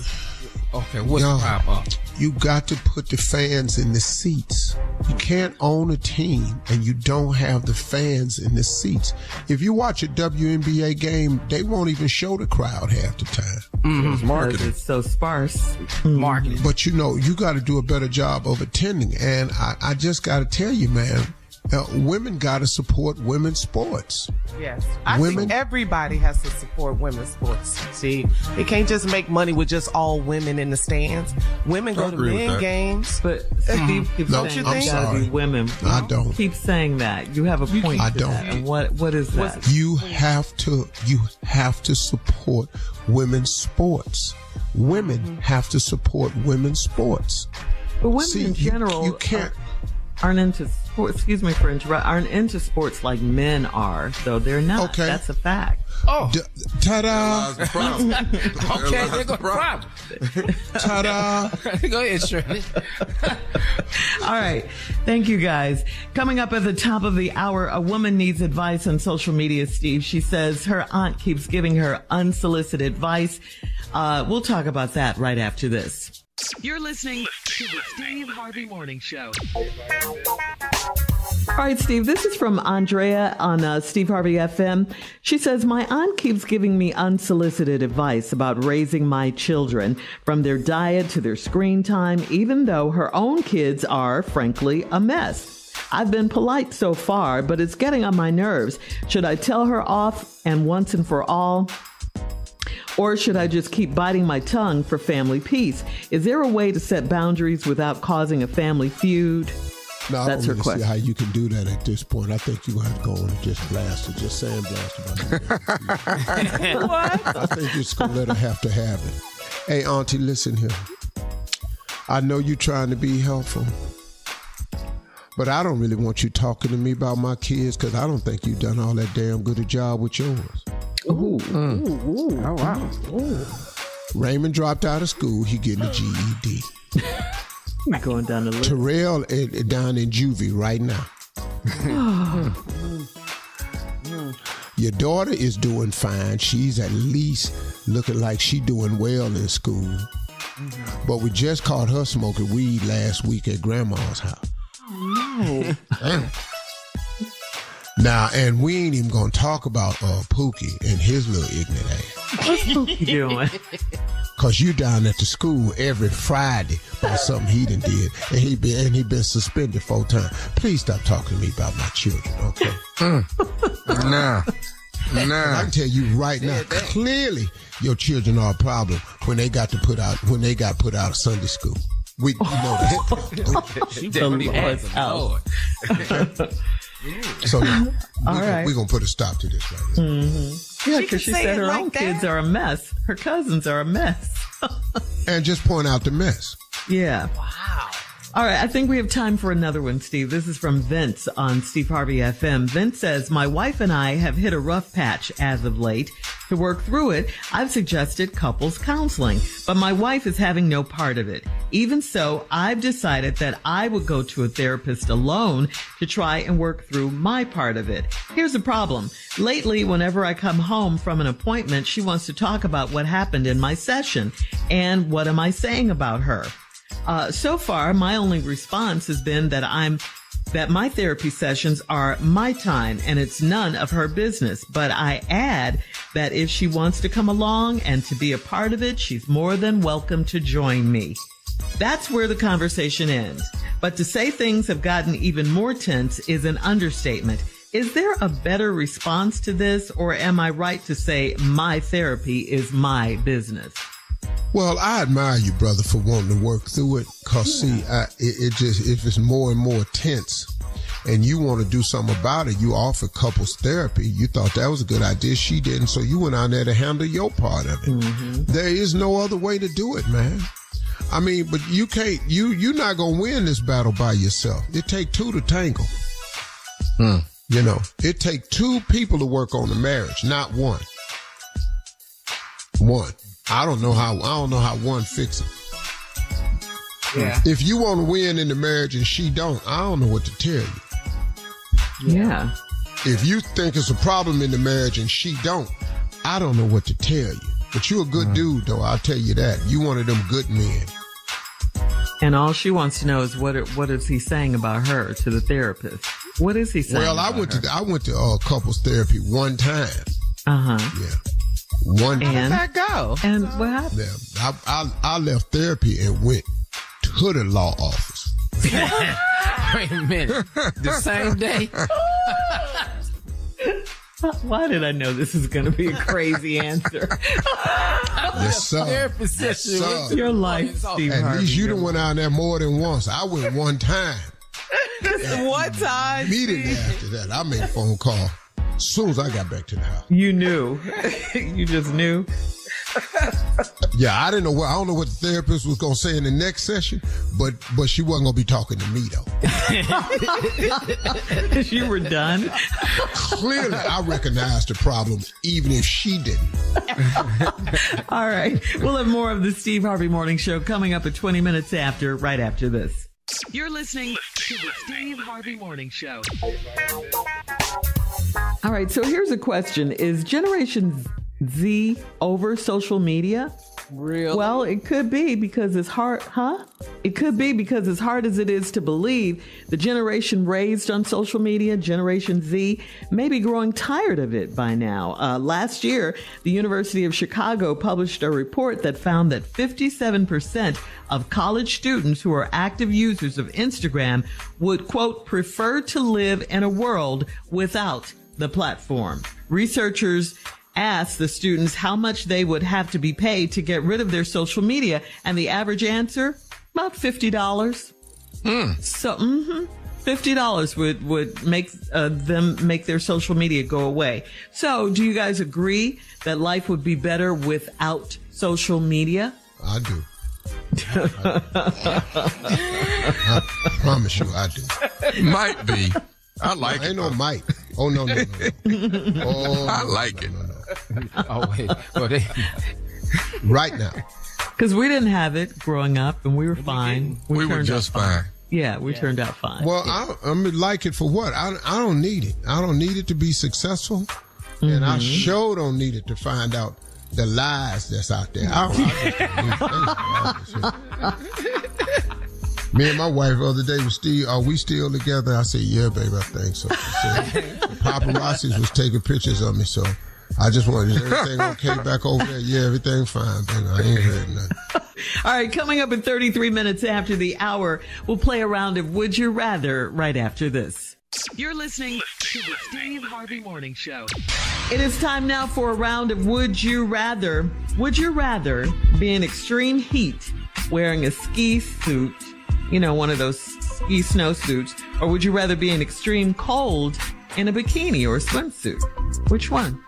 Okay, what's Yeah. the problem? You got to put the fans in the seats. You can't own a team and you don't have the fans in the seats. If you watch a WNBA game, they won't even show the crowd half the time. It's Because marketing. it's so sparse. Mm-hmm. Marketing. But you know, you got to do a better job of attending. And I, I just got to tell you, man, uh, women got to support women's sports. Yes. I Women- think everybody has to support women's sports. See, they can't just make money with just all women in the stands. Women I go to agree men games. But Steve keeps No, saying I'm sorry. be women. I don't. Keep saying that. You have a point. I to don't. that. And what what is that? You have to you have to support women's sports. Women have to support women's sports. But women See, in you- general you can't- are, aren't into sports. Excuse me for interrupt. Aren't into sports like men are. So they're not. Okay. That's a fact. Oh, D- ta-da! The problem. okay, there goes the problem. problem. Ta-da! Go ahead, Shirley. All right. Thank you guys. Coming up at the top of the hour, a woman needs advice on social media, Steve. She says her aunt keeps giving her unsolicited advice. Uh, we'll talk about that right after this. You're listening to the Steve Harvey Morning Show. All right, Steve, this is from Andrea on uh, Steve Harvey FM. She says, My aunt keeps giving me unsolicited advice about raising my children, from their diet to their screen time, even though her own kids are, frankly, a mess. I've been polite so far, but it's getting on my nerves. Should I tell her off and once and for all? Or should I just keep biting my tongue for family peace? Is there a way to set boundaries without causing a family feud? No, I That's don't her really see question. how you can do that at this point. I think you have to go on and just blast her, just sandblast about what? I think you're just gonna let her have to have it. Hey, Auntie, listen here. I know you're trying to be helpful, but I don't really want you talking to me about my kids because I don't think you've done all that damn good a job with yours. Mm. Ooh. Oh wow. Raymond dropped out of school. He getting a GED. Going down the list. Terrell is down in juvie right now. Your daughter is doing fine. She's at least looking like she doing well in school. Mm-hmm. But we just caught her smoking weed last week at grandma's house. Oh, Damn. Now, and we ain't even gonna talk about uh, Pookie and his little ignorant ass. What's Pookie doing? Cause you down at the school every Friday about something he done did, and he been and he been suspended four times. Please stop talking to me about my children, okay? Nah. Nah. I can tell you right now, clearly your children are a problem when they got to put out when they got put out of Sunday school. We you know that. She The definitely Lord's has. Lord. So now, All we're, right. gonna, gonna put a stop to this right here. Yeah, because can she said her like own that. kids are a mess. Her cousins are a mess. And just point out the mess. Yeah. Wow. All right, I think we have time for another one, Steve. This is from Vince on Steve Harvey FM. Vince says, My wife and I have hit a rough patch as of late. To work through it, I've suggested couples counseling, but my wife is having no part of it. Even so, I've decided that I would go to a therapist alone to try and work through my part of it. Here's the problem. Lately, whenever I come home from an appointment, she wants to talk about what happened in my session and what am I saying about her. Uh, so far, my only response has been that I'm that my therapy sessions are my time and it's none of her business. But I add that if she wants to come along and to be a part of it, she's more than welcome to join me. That's where the conversation ends. But to say things have gotten even more tense is an understatement. Is there a better response to this or am I right to say my therapy is my business? Well, I admire you, brother, for wanting to work through it. Cause see, I, it, it just if it's more and more tense, and you want to do something about it, you offer couples therapy. You thought that was a good idea. She didn't, so you went out there to handle your part of it. Mm-hmm. There is no other way to do it, man. I mean, but you can't. You you're not gonna win this battle by yourself. It take two to tangle. Hmm. You know, it take two people to work on the marriage, not one. One. I don't know how. I don't know how one fix it. Yeah. If you want to win in the marriage and she don't, I don't know what to tell you. Yeah. If you think it's a problem in the marriage and she don't, I don't know what to tell you. But you a good dude though, I'll tell you that. You one of them good men. And all she wants to know is what what is he saying about her to the therapist? What is he saying? Well, I about went her? to I went to uh, couples therapy one time. Uh huh. Yeah, one. And That go. and what happened? Yeah, I, I I left therapy and went to the law office. Wait a minute. The same day? Why did I know this is going to be a crazy answer? Yes, sir. Therapy session. Yes, sir. Your life, Steve At Harvey. least you done went out there more than once. I went one time. One time. Immediately after that, I made a phone call. As soon as I got back to the house. You knew. you just knew. Yeah, I didn't know what I don't know what the therapist was gonna say in the next session, but but she wasn't gonna be talking to me though. you were done. Clearly, I recognized the problem, even if she didn't. All right. We'll have more of the Steve Harvey Morning Show coming up at 20 minutes after, right after this. You're listening to the Steve Harvey Morning Show. All right. So here's a question Is Generation Z over social media? Real. Well, it could be because it's hard, huh? It could be because as hard as it is to believe, the generation raised on social media, Generation Z, may be growing tired of it by now. Uh, last year, the University of Chicago published a report that found that 57% of college students who are active users of Instagram would, quote, prefer to live in a world without the platform. Researchers asked the students how much they would have to be paid to get rid of their social media, and the average answer about fifty dollars. So, hmm fifty dollars would would make uh, them make their social media go away. So, do you guys agree that life would be better without social media? I do. I promise you, I do. Might be. I like Ain't it. no might. Oh no no no. Oh, I like no, it. no, no. Oh, wait. Well, they, Right now. Because we didn't have it growing up, and we were fine. We were just out fine. Yeah, we turned out fine. Well, I, I mean, like it for what? I, I don't need it. I don't need it to be successful, and I mm-hmm. sure don't need it to find out the lies that's out there. I don't, I Me and my wife the other day was still, are we still together? I said, yeah, baby, I think so. She said, the paparazzi was taking pictures of me, so I just wanted, is everything okay back over there? Yeah, everything fine, baby. I ain't heard nothing. All right, coming up in 33 minutes after the hour, we'll play a round of Would You Rather right after this. You're listening to the Steve Harvey Morning Show. It is time now for a round of Would You Rather. Would you rather be in extreme heat wearing a ski suit, you know, one of those ski snowsuits, or would you rather be in extreme cold in a bikini or a swimsuit? Which one?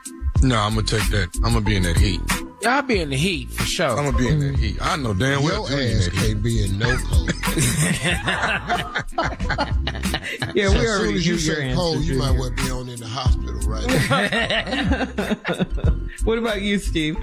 No, I'm gonna take that. I'm gonna be in that heat. Y'all be in the heat for sure. I'm gonna be in the heat. I know damn well Your ass can't be in no cold. Yeah, So we as soon as you say cold, you might well be on in the hospital right now. What about you, Steve?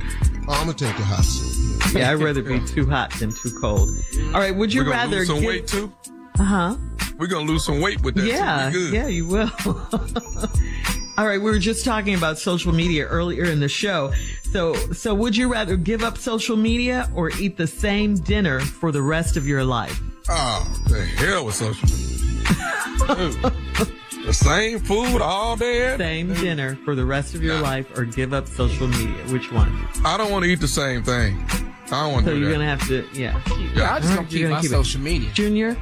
Oh, I'm gonna take the hot suit. Yeah, I'd rather be too hot than too cold. All right, would you We're gonna rather lose some give- weight too. Uh huh. We're gonna lose some weight with that. Yeah, too. We good. yeah, you will. All right, we were just talking about social media earlier in the show. So, so would you rather give up social media or eat the same dinner for the rest of your life? Oh, the hell with social media. the same food all day. Same dinner for the rest of your life or give up social media? Which one? I don't want to eat the same thing. I don't want So to do you're that. gonna have to, yeah. Yeah, I'm just gonna keep gonna my keep it. social media. Junior,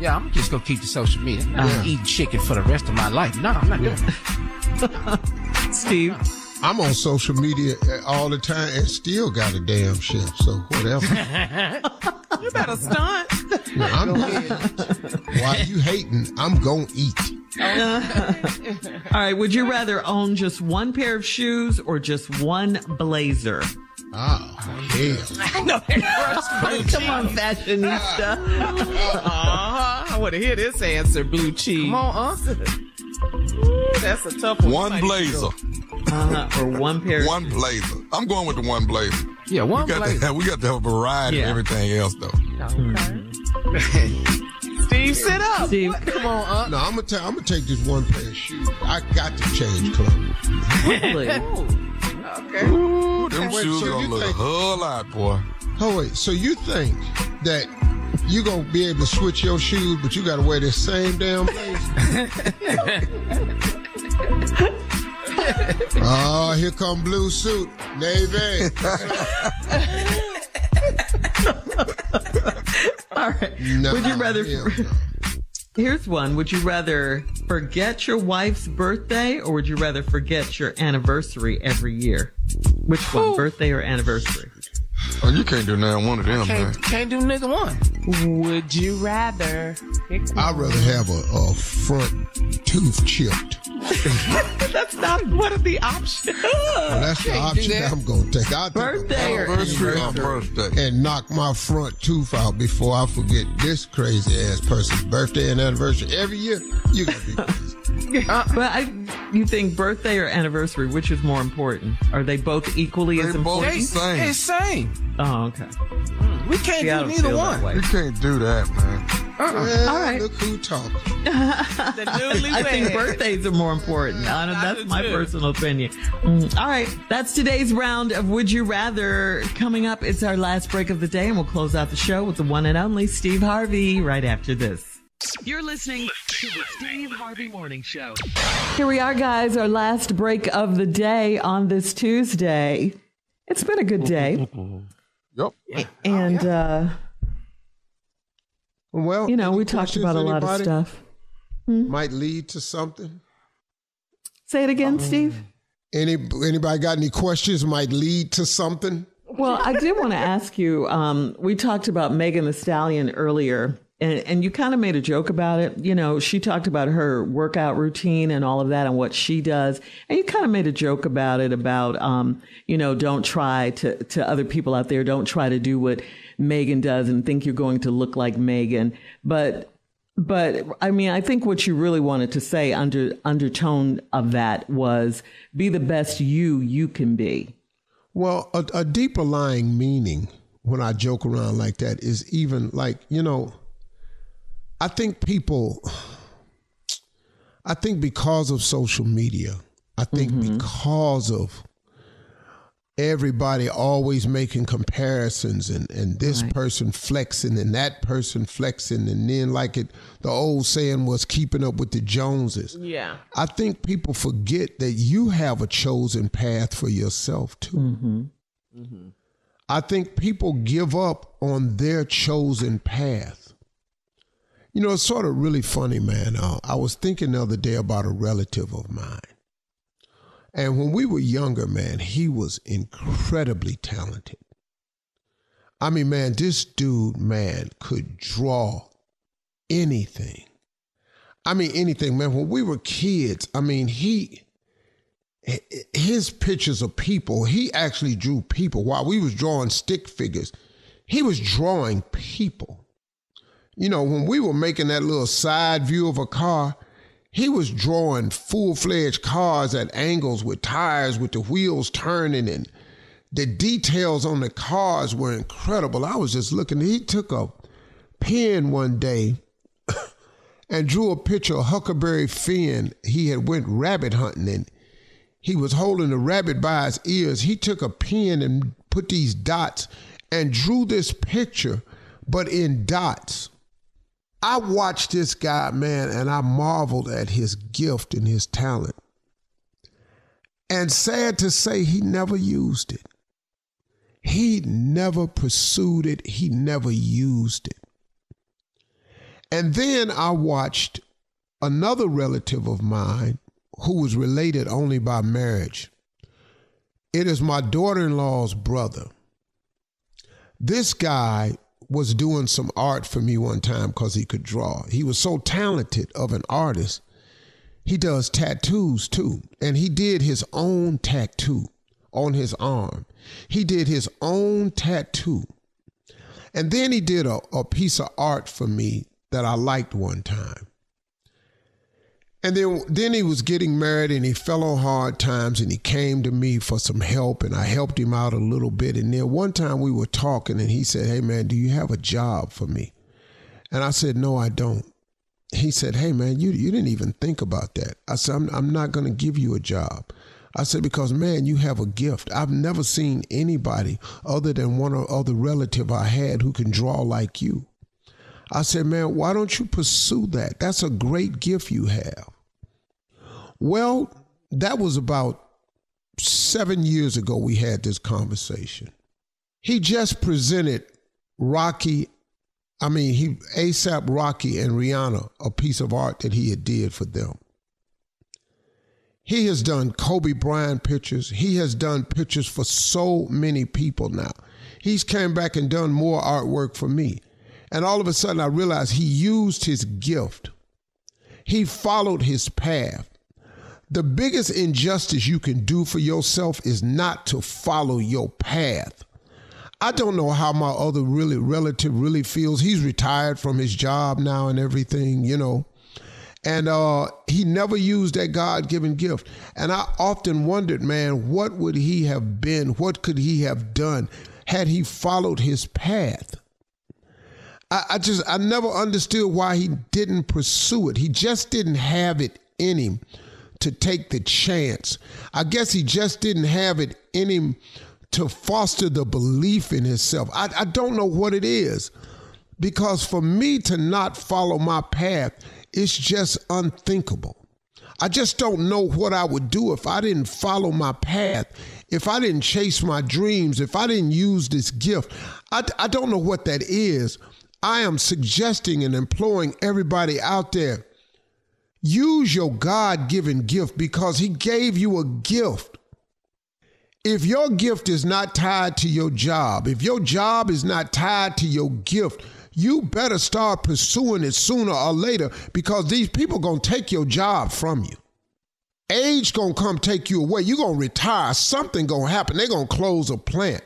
Yeah, I'm just gonna keep the social media. I'm not Uh-huh. eating chicken for the rest of my life. No, I'm not doing that. Steve. I'm on social media uh, all the time and still got a damn chef. So whatever. You better stunt. I'm, while you hating, I'm gonna eat. All right. Would you rather own just one pair of shoes or just one blazer? Oh, hell. no, Come on, fashionista. Uh-huh. I want to hear this answer, blue cheese. Come on, huh? Ooh, that's a tough one. One Somebody blazer. Go- Uh-huh. Or one pair. One blazer. I'm going with the one blazer. Yeah, one we got blazer. To have, we got to have a variety Yeah. of everything else, though. Okay. Steve, sit up. Steve, Come on, uh. No, I'm gonna ta- I'm gonna take this one pair of shoes. I got to change clothes. really? Okay. Ooh, them Wait, shoes so gonna you look a whole lot, boy. Oh wait, so you think that you gonna be able to switch your shoes, but you gotta wear the same damn blazer? oh, here come blue suit, navy. All right. No, Would you rather? hell no. Here's one. Would you rather forget your wife's birthday or would you rather forget your anniversary every year? Which one, birthday or anniversary? Oh, you can't do nothing one of them, man. Can't, can't do neither one. Would you rather? I'd rather have a, a front tooth chipped. That's not one of the options. Well, that's the option that. I'm gonna take. I'll take Birthday or Anniversary or birthday? and knock my front tooth out before I forget this crazy ass person's birthday and anniversary every year. You gotta be crazy. But I, you think birthday or anniversary, which is more important? Are they both equally They as both important? the same. It's same. Oh, okay. We can't See, do neither one. way. You can't do that, man. Well, All right. Look who talking. The newlywed. I think birthdays are more important. I don't, that's my personal opinion. Mm, All right. That's today's round of Would You Rather. Coming up, it's our last break of the day, and we'll close out the show with the one and only Steve Harvey right after this. You're listening to the Steve Harvey Morning Show. Here we are, guys. Our last break of the day on this Tuesday. It's been a good day. Yep. And, uh, Well, you know, we talked about a lot of anybody? stuff. Might lead to something. Say it again, Steve. Any anybody got any questions? Might lead to something. Well, I did want to ask you. Um, we talked about Megan Thee Stallion earlier, and, and you kind of made a joke about it. You know, she talked about her workout routine and all of that and what she does, and you kind of made a joke about it. About um, you know, don't try to to other people out there. Don't try to do what Megan does and think you're going to look like Megan. But but I mean, I think what you really wanted to say under undertone of that was be the best you you can be. Well, a, a deeper lying meaning when I joke around like that is even like you know. I think people. I think because of social media, I think mm-hmm. because of everybody always making comparisons and, and this person flexing and that person flexing and then like it the old saying was keeping up with the Joneses. Yeah. I think people forget that you have a chosen path for yourself too. Mm-hmm. I think people give up on their chosen path. You know, it's sort of really funny, man. Uh, I was thinking the other day about a relative of mine. And when we were younger, man, he was incredibly talented. I mean, man, this dude, man, could draw anything. I mean, anything, man. When we were kids, I mean, he, his pictures of people, he actually drew people. While we was drawing stick figures, he was drawing people. You know, when we were making that little side view of a car, he was drawing full-fledged cars at angles with tires with the wheels turning and the details on the cars were incredible. I was just looking. He took a pen one day and drew a picture of Huckleberry Finn. He had went rabbit hunting and he was holding the rabbit by his ears. He took a pen and put these dots and drew this picture, but in dots. I watched this guy, man, and I marveled at his gift and his talent. And sad to say, he never used it. He never pursued it. He never used it. And then I watched another relative of mine who was related only by marriage. It is my daughter in law's brother. This guy was doing some art for me one time because he could draw. He was so talented of an artist. he does tattoos too. And he did his own tattoo on his arm. He did his own tattoo. And then he did a, a piece of art for me that I liked one time. And then, then he was getting married and he fell on hard times and he came to me for some help and I helped him out a little bit. And then one time we were talking and he said, Hey man, do you have a job for me? And I said, No, I don't. He said, Hey man, you, you didn't even think about that. I said, I'm, I'm not going to give you a job. I said, because man, you have a gift. I've never seen anybody other than one or other relative I had who can draw like you. I said, man, why don't you pursue that? That's a great gift you have. Well, that was about seven years ago we had this conversation. He just presented Rocky, I mean, he ASAP Rocky and Rihanna a piece of art that he had did for them. He has done Kobe Bryant pictures. He has done pictures for so many people now. He's came back and done more artwork for me. And all of a sudden I realized he used his gift. He followed his path. The biggest injustice you can do for yourself is not to follow your path. I don't know how my other really relative really feels. He's retired from his job now and everything, you know. And uh, he never used that God given gift. And I often wondered, man, what would he have been? What could he have done had he followed his path? I, I just, I never understood why he didn't pursue it. He just didn't have it in him to take the chance. I guess he just didn't have it in him to foster the belief in himself. I, I don't know what it is because for me to not follow my path, it's just unthinkable. I just don't know what I would do if I didn't follow my path, if I didn't chase my dreams, if I didn't use this gift. I, I don't know what that is. I am suggesting and imploring everybody out there use your God given gift because He gave you a gift. If your gift is not tied to your job, if your job is not tied to your gift, you better start pursuing it sooner or later because these people going to take your job from you. Age going to come take you away. You're going to retire. Something going to happen. They're going to close a plant.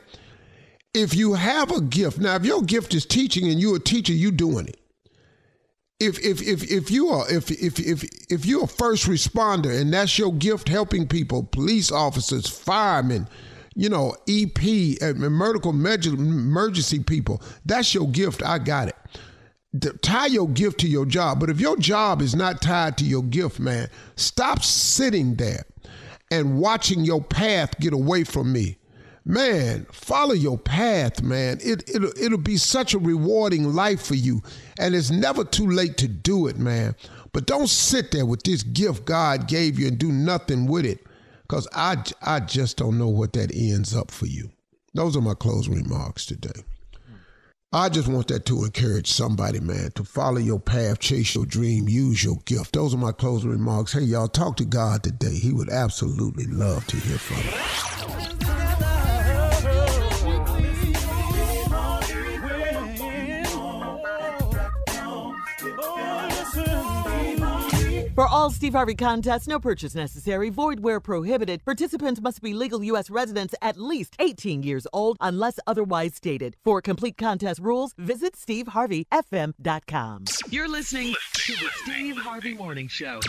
If you have a gift, now if your gift is teaching and you're a teacher, you doing it. If if if if you are if if if if you're a first responder and that's your gift helping people, police officers, firemen, you know, EP, uh, medical emergency people. That's your gift. I got it. tie your gift to your job. But if your job is not tied to your gift, man, stop sitting there and watching your path get away from me. Man, follow your path, man. It, it'll, it'll be such a rewarding life for you. And it's never too late to do it, man. But don't sit there with this gift God gave you and do nothing with it because I, I just don't know what that ends up for you. Those are my closing remarks today. I just want that to encourage somebody, man, to follow your path, chase your dream, use your gift. Those are my closing remarks. Hey, y'all, talk to God today. He would absolutely love to hear from you. For all Steve Harvey contests, no purchase necessary, void where prohibited. Participants must be legal U.S. residents at least 18 years old unless otherwise stated. For complete contest rules, visit SteveHarveyFM.com. You're listening to the Steve Harvey Morning Show.